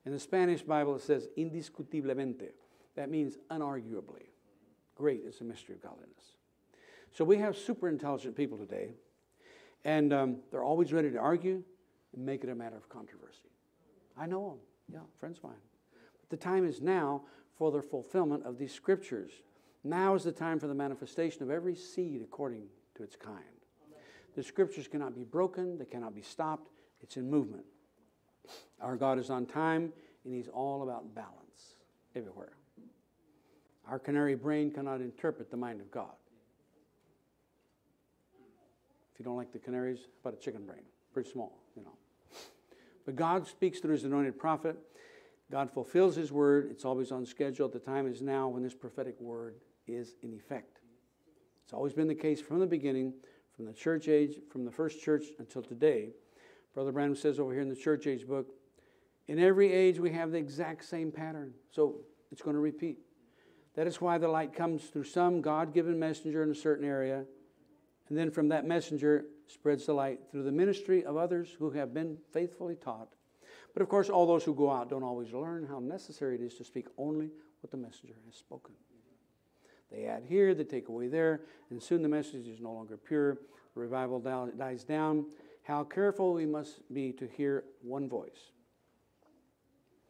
In the Spanish Bible, it says indiscutiblemente. That means unarguably. Great is the mystery of godliness. So we have super intelligent people today, and um, they're always ready to argue and make it a matter of controversy. I know them. Yeah, friends of mine. But the time is now for the fulfillment of these scriptures. Now is the time for the manifestation of every seed according to its kind. The scriptures cannot be broken, they cannot be stopped, it's in movement. Our God is on time, and He's all about balance everywhere. Our canary brain cannot interpret the mind of God. If you don't like the canaries, about a chicken brain? Pretty small. But God speaks through His anointed prophet. God fulfills His word. It's always on schedule. The time is now when this prophetic word is in effect. It's always been the case from the beginning, from the church age, from the first church until today. Brother Branham says over here in the church age book, in every age we have the exact same pattern. So it's going to repeat. That is why the light comes through some God given messenger in a certain area, and then from that messenger spreads the light through the ministry of others who have been faithfully taught. But of course, all those who go out don't always learn how necessary it is to speak only what the messenger has spoken. They add here, they take away there, and soon the message is no longer pure. The revival dies down. How careful we must be to hear one voice.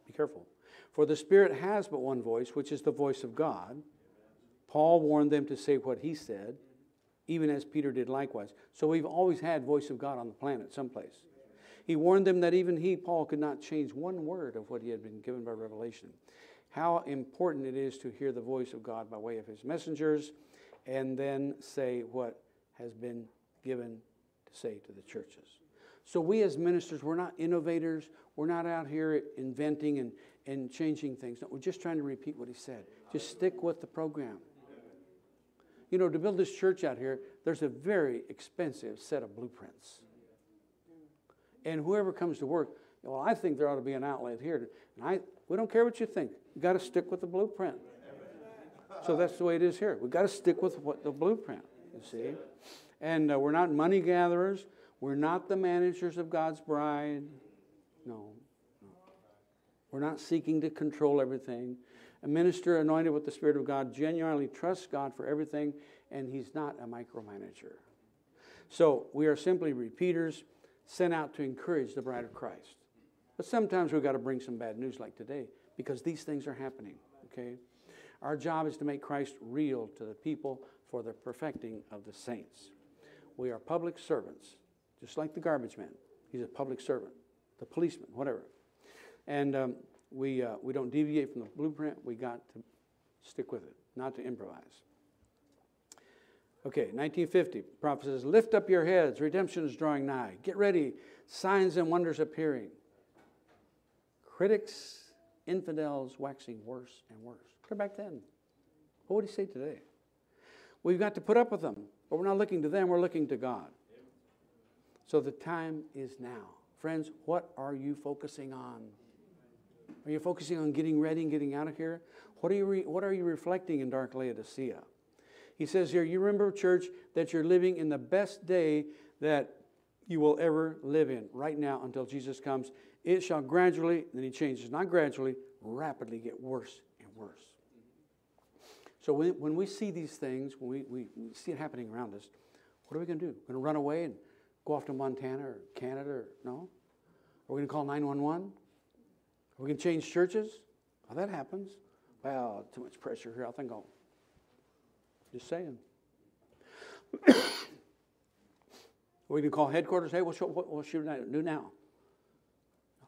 Be careful. For the Spirit has but one voice, which is the voice of God. Paul warned them to say what he said, even as Peter did likewise. So we've always had voice of God on the planet someplace. He warned them that even he, Paul, could not change one word of what he had been given by revelation. How important it is to hear the voice of God by way of his messengers and then say what has been given to say to the churches. So, we as ministers, we're not innovators. We're not out here inventing and, and changing things. No, we're just trying to repeat what he said. Just stick with the program. You know, to build this church out here, there's a very expensive set of blueprints. And whoever comes to work, well, I think there ought to be an outlet here. And I, we don't care what you think. You've got to stick with the blueprint. So that's the way it is here. We've got to stick with what the blueprint, you see. And uh, we're not money gatherers. We're not the managers of God's bride. No, no. We're not seeking to control everything. A minister anointed with the Spirit of God genuinely trusts God for everything, and he's not a micromanager. So we are simply repeaters sent out to encourage the bride of Christ. But sometimes we've got to bring some bad news like today because these things are happening, okay? Our job is to make Christ real to the people for the perfecting of the saints. We are public servants, just like the garbage man. He's a public servant, the policeman, whatever. And um, we, uh, we don't deviate from the blueprint. We got to stick with it, not to improvise. Okay, 1950, prophet says, Lift up your heads, redemption is drawing nigh. Get ready, signs and wonders appearing. Critics, infidels waxing worse and worse. Clear back then. What would he say today? We've got to put up with them, but we're not looking to them, we're looking to God. So the time is now. Friends, what are you focusing on? Are you focusing on getting ready and getting out of here? What are you, re- what are you reflecting in dark Laodicea? He says here, You remember, church, that you're living in the best day that you will ever live in right now until Jesus comes. It shall gradually, then he changes, not gradually, rapidly get worse and worse. So when, when we see these things, when we, we, we see it happening around us, what are we going to do? We're going to run away and go off to Montana or Canada or no? Are we going to call 911? We can change churches? Oh, that happens. Well, too much pressure here. I think I'll. Just saying. We can call headquarters? Hey, what, what, what should I do now?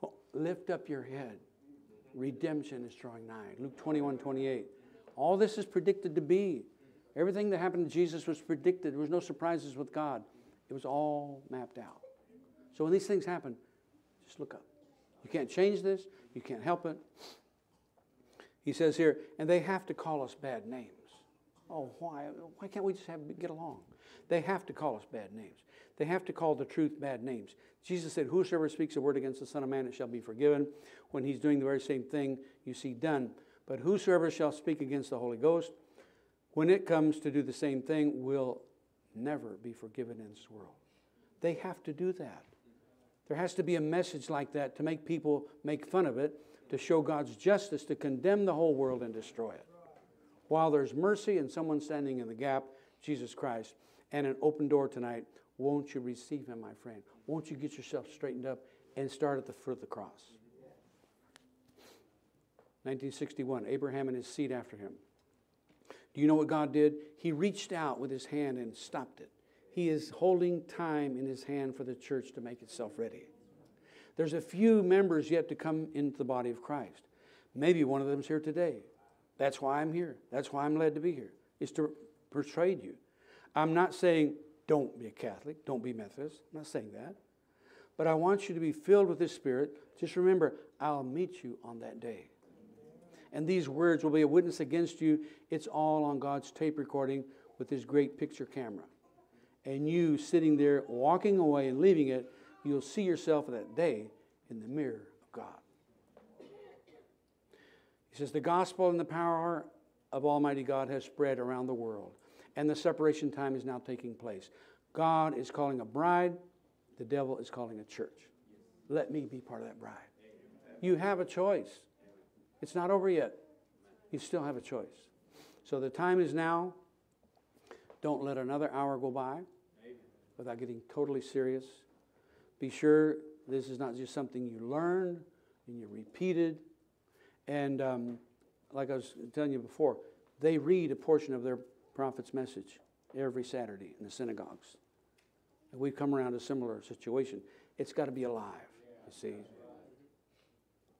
Oh, lift up your head. Redemption is drawing nigh. Luke 21 28. All this is predicted to be. Everything that happened to Jesus was predicted. There was no surprises with God. It was all mapped out. So when these things happen, just look up. You can't change this, you can't help it. He says here, and they have to call us bad names. Oh, why? Why can't we just have, get along? They have to call us bad names. They have to call the truth bad names. Jesus said, Whosoever speaks a word against the Son of Man, it shall be forgiven. When he's doing the very same thing you see done. But whosoever shall speak against the Holy Ghost, when it comes to do the same thing, will never be forgiven in this world. They have to do that. There has to be a message like that to make people make fun of it, to show God's justice, to condemn the whole world and destroy it. While there's mercy and someone standing in the gap, Jesus Christ, and an open door tonight, won't you receive him, my friend? Won't you get yourself straightened up and start at the foot of the cross? 1961, Abraham and his seed after him. Do you know what God did? He reached out with his hand and stopped it. He is holding time in his hand for the church to make itself ready. There's a few members yet to come into the body of Christ. Maybe one of them's here today. That's why I'm here. That's why I'm led to be here, is to persuade you. I'm not saying don't be a Catholic, don't be Methodist. I'm not saying that. But I want you to be filled with this Spirit. Just remember, I'll meet you on that day. And these words will be a witness against you. It's all on God's tape recording with His great picture camera. And you sitting there, walking away and leaving it, you'll see yourself that day in the mirror of God. He says, The gospel and the power of Almighty God has spread around the world, and the separation time is now taking place. God is calling a bride, the devil is calling a church. Let me be part of that bride. You have a choice. It's not over yet. You still have a choice. So the time is now. Don't let another hour go by without getting totally serious. Be sure this is not just something you learned and you repeated. And um, like I was telling you before, they read a portion of their prophet's message every Saturday in the synagogues. And we've come around a similar situation. It's got to be alive, you see.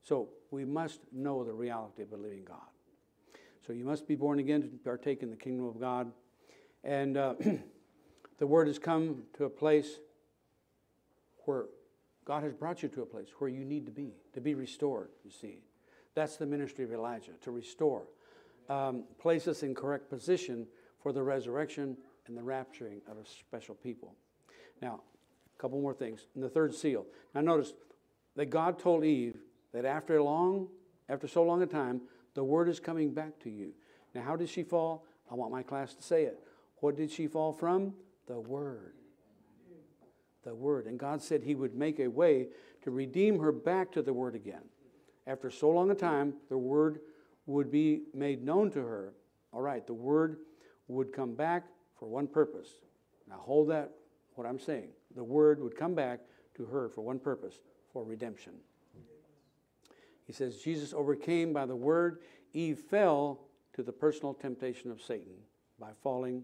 So we must know the reality of a living God. So you must be born again to partake in the kingdom of God. And uh, the word has come to a place where God has brought you to a place where you need to be, to be restored, you see. That's the ministry of Elijah, to restore. Um, place us in correct position for the resurrection and the rapturing of a special people. Now, a couple more things. In the third seal. Now notice that God told Eve that after long, after so long a time, the word is coming back to you. Now, how did she fall? I want my class to say it. What did she fall from? The word. The word. And God said he would make a way to redeem her back to the word again. After so long a time, the word would be made known to her. All right, the word would come back for one purpose. Now, hold that, what I'm saying. The word would come back to her for one purpose for redemption. He says, Jesus overcame by the word. Eve fell to the personal temptation of Satan by falling,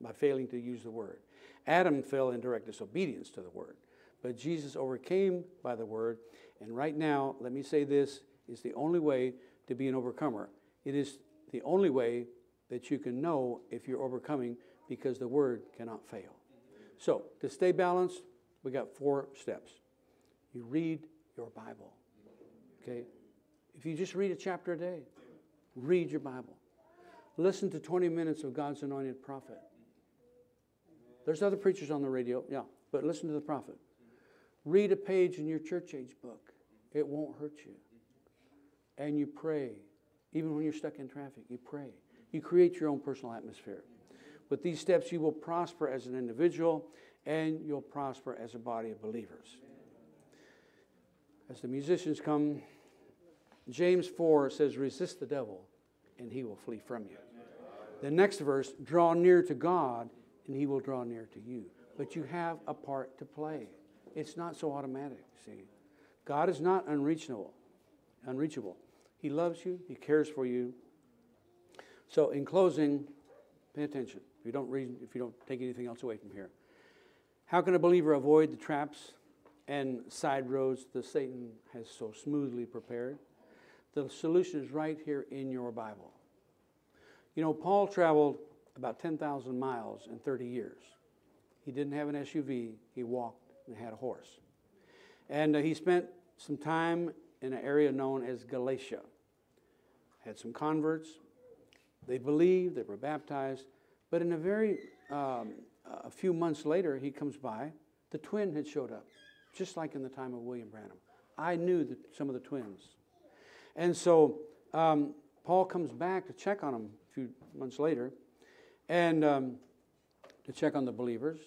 by failing to use the word. Adam fell in direct disobedience to the word. But Jesus overcame by the word. And right now, let me say this is the only way to be an overcomer. It is the only way that you can know if you're overcoming because the word cannot fail. So, to stay balanced, we got four steps. You read your Bible. Okay? If you just read a chapter a day, read your Bible. Listen to 20 minutes of God's anointed prophet. There's other preachers on the radio, yeah, but listen to the prophet. Read a page in your church age book, it won't hurt you. And you pray. Even when you're stuck in traffic, you pray. You create your own personal atmosphere. With these steps, you will prosper as an individual and you'll prosper as a body of believers. As the musicians come, James 4 says, Resist the devil and he will flee from you. The next verse, Draw near to God and he will draw near to you. But you have a part to play. It's not so automatic, see. God is not unreachable. Unreachable. He loves you, he cares for you. So in closing, pay attention. If you don't read, if you don't take anything else away from here. How can a believer avoid the traps and side roads that Satan has so smoothly prepared? The solution is right here in your Bible. You know, Paul traveled about 10,000 miles in 30 years. He didn't have an SUV, he walked and had a horse. And uh, he spent some time in an area known as Galatia. Had some converts. They believed, they were baptized. But in a very, um, a few months later, he comes by. The twin had showed up, just like in the time of William Branham. I knew the, some of the twins. And so um, Paul comes back to check on him a few months later and um, to check on the believers.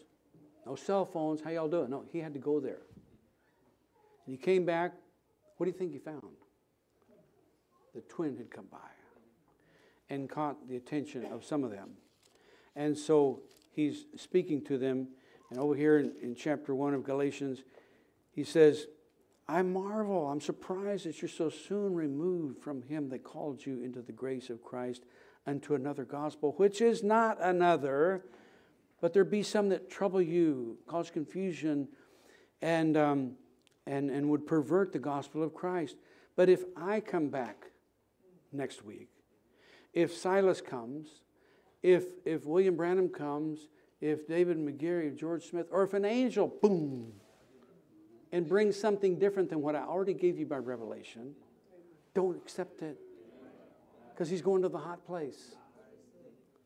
No cell phones. How y'all doing? No, he had to go there. And he came back. What do you think he found? The twin had come by and caught the attention of some of them. And so he's speaking to them. And over here in, in chapter 1 of Galatians, he says, I marvel, I'm surprised that you're so soon removed from him that called you into the grace of Christ unto another gospel, which is not another, but there be some that trouble you, cause confusion, and, um, and, and would pervert the gospel of Christ. But if I come back next week, if Silas comes, if, if William Branham comes, if David McGeary, George Smith, or if an angel, boom, and brings something different than what I already gave you by revelation, don't accept it because he's going to the hot place.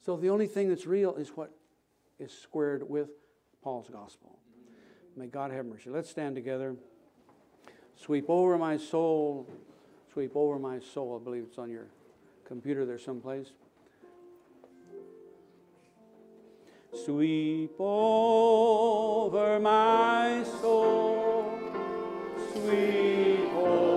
So the only thing that's real is what is squared with Paul's gospel. May God have mercy. Let's stand together. Sweep over my soul. Sweep over my soul. I believe it's on your computer there someplace. Sweep over my soul. Sweep over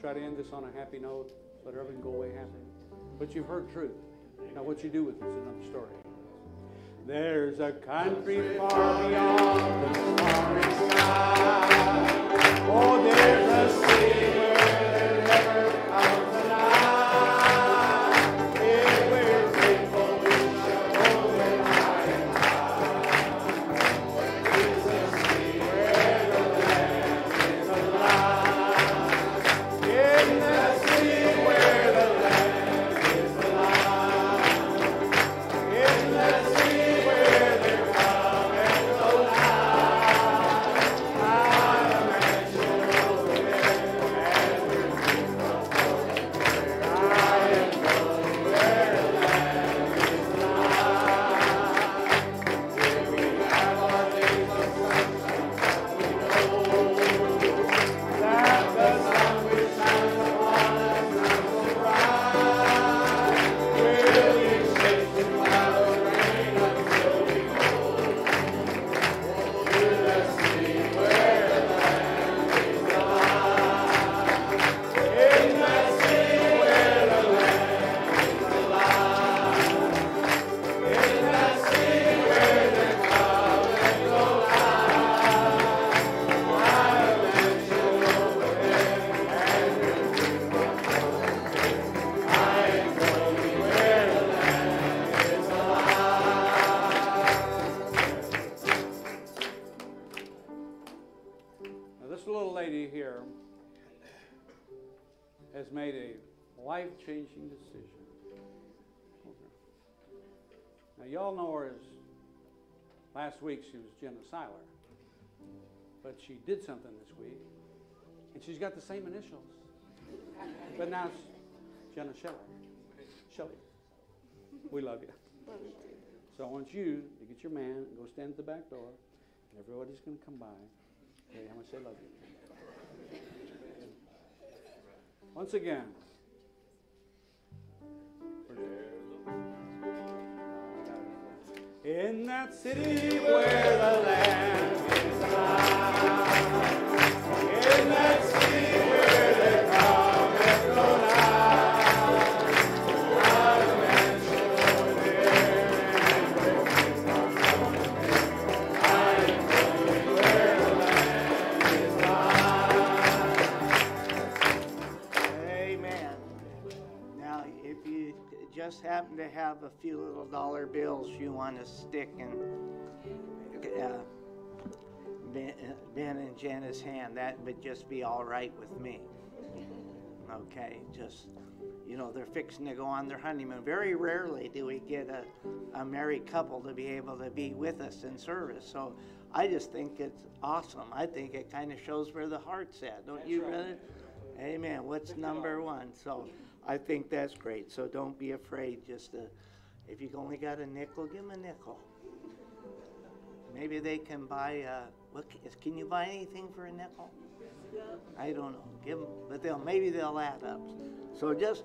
Try to end this on a happy note let everyone go away happy. But you've heard truth. Now, what you do with it is another story. There's a country far beyond the starry sky. Oh, there's a city life changing decision. Now, y'all know her as last week she was Jenna Seiler, but she did something this week, and she's got the same initials. But now it's Jenna Shelley. Shelley, we love you. So I want you to get your man and go stand at the back door, and everybody's going to come by. Tell you how much they love you. Once again. In that city where the land is high, few little dollar bills you want to stick in uh, Ben, uh, ben and Jenna's hand, that would just be all right with me. Okay, just, you know, they're fixing to go on their honeymoon. Very rarely do we get a, a married couple to be able to be with us in service. So I just think it's awesome. I think it kind of shows where the heart's at, don't you, brother? Amen. What's number one? So I think that's great. So don't be afraid. Just to, if you only got a nickel, give them a nickel. Maybe they can buy. Uh, what can you buy anything for a nickel? I don't know. Give them, but they'll maybe they'll add up. So just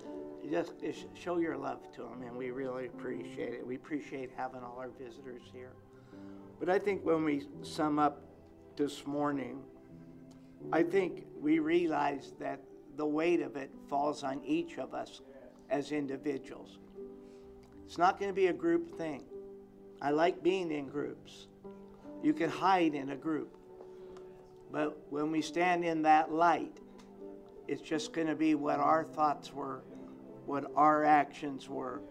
just show your love to them, and we really appreciate it. We appreciate having all our visitors here. But I think when we sum up this morning, I think we realize that the weight of it falls on each of us as individuals. It's not going to be a group thing. I like being in groups. You can hide in a group. But when we stand in that light, it's just going to be what our thoughts were, what our actions were,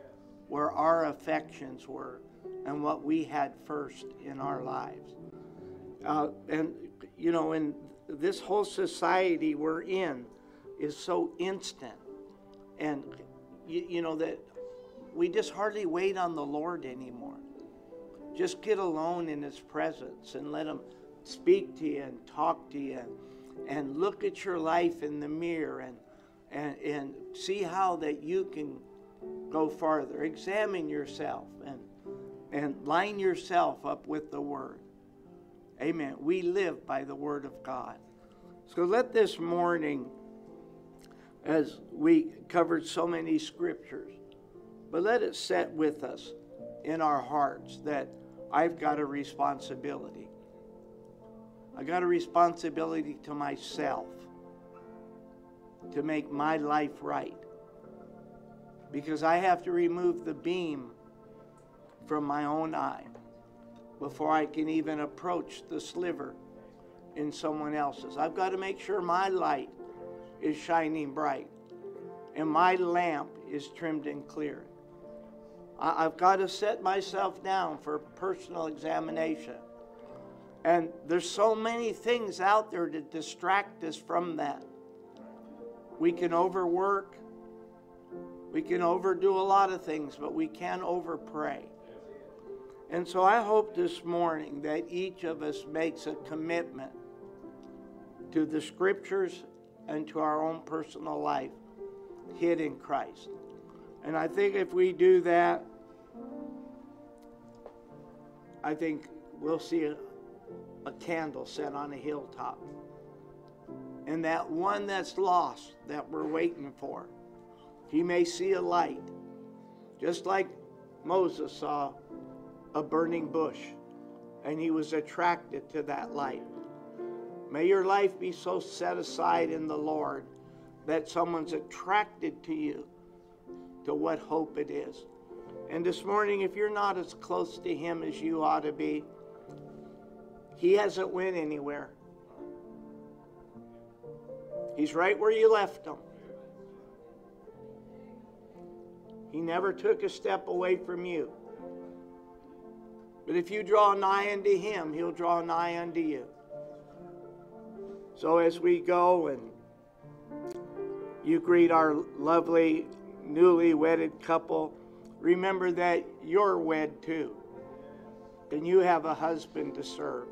where our affections were, and what we had first in our lives. Uh, and, you know, in this whole society we're in is so instant. And, you, you know, that we just hardly wait on the Lord anymore. Just get alone in His presence and let Him speak to you and talk to you and, and look at your life in the mirror and, and, and see how that you can go farther. Examine yourself and, and line yourself up with the Word. Amen. We live by the Word of God. So let this morning, as we covered so many scriptures, but let it set with us in our hearts that I've got a responsibility. I got a responsibility to myself to make my life right. Because I have to remove the beam from my own eye before I can even approach the sliver in someone else's. I've got to make sure my light is shining bright and my lamp is trimmed and clear. I've got to set myself down for personal examination. And there's so many things out there to distract us from that. We can overwork, we can overdo a lot of things, but we can overpray. And so I hope this morning that each of us makes a commitment to the scriptures and to our own personal life hid in Christ. And I think if we do that, I think we'll see a, a candle set on a hilltop. And that one that's lost that we're waiting for, he may see a light. Just like Moses saw a burning bush and he was attracted to that light. May your life be so set aside in the Lord that someone's attracted to you to what hope it is. And this morning, if you're not as close to Him as you ought to be, He hasn't went anywhere. He's right where you left Him. He never took a step away from you. But if you draw nigh unto Him, He'll draw nigh unto you. So as we go and you greet our lovely newly wedded couple, remember that you're wed too. And you have a husband to serve.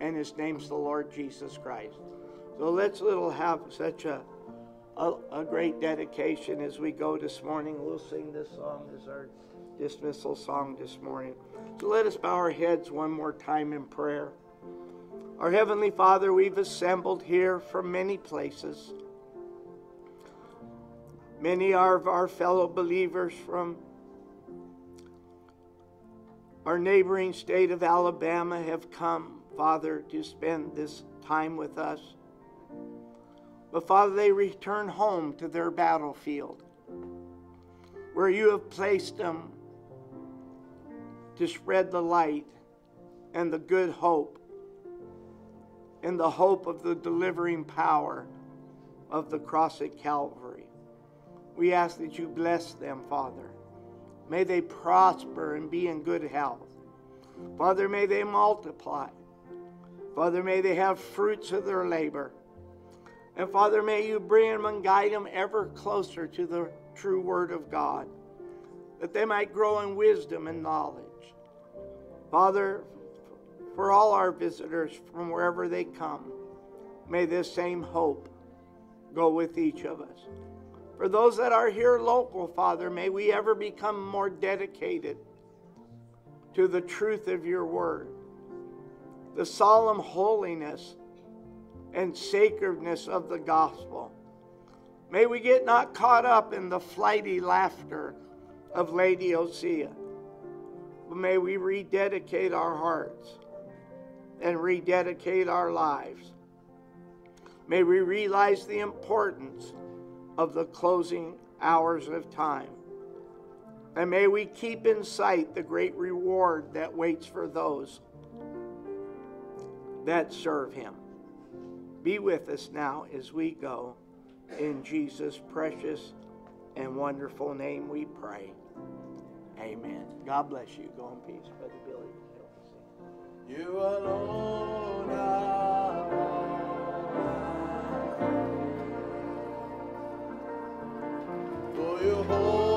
And his name's the Lord Jesus Christ. So let's little have such a, a, a great dedication as we go this morning. We'll sing this song as our dismissal song this morning. So let us bow our heads one more time in prayer. Our Heavenly Father, we've assembled here from many places. Many of our fellow believers from our neighboring state of Alabama have come, Father, to spend this time with us. But Father, they return home to their battlefield where you have placed them to spread the light and the good hope and the hope of the delivering power of the cross at Calvary. We ask that you bless them, Father. May they prosper and be in good health. Father, may they multiply. Father, may they have fruits of their labor. And Father, may you bring them and guide them ever closer to the true Word of God, that they might grow in wisdom and knowledge. Father, for all our visitors from wherever they come, may this same hope go with each of us. For those that are here local, Father, may we ever become more dedicated to the truth of your word, the solemn holiness and sacredness of the gospel. May we get not caught up in the flighty laughter of Lady Laodicea, but may we rededicate our hearts and rededicate our lives. May we realize the importance of the closing hours of time. And may we keep in sight the great reward that waits for those that serve him. Be with us now as we go. In Jesus' precious and wonderful name we pray. Amen. God bless you. Go in peace, Brother Billy. You alone are You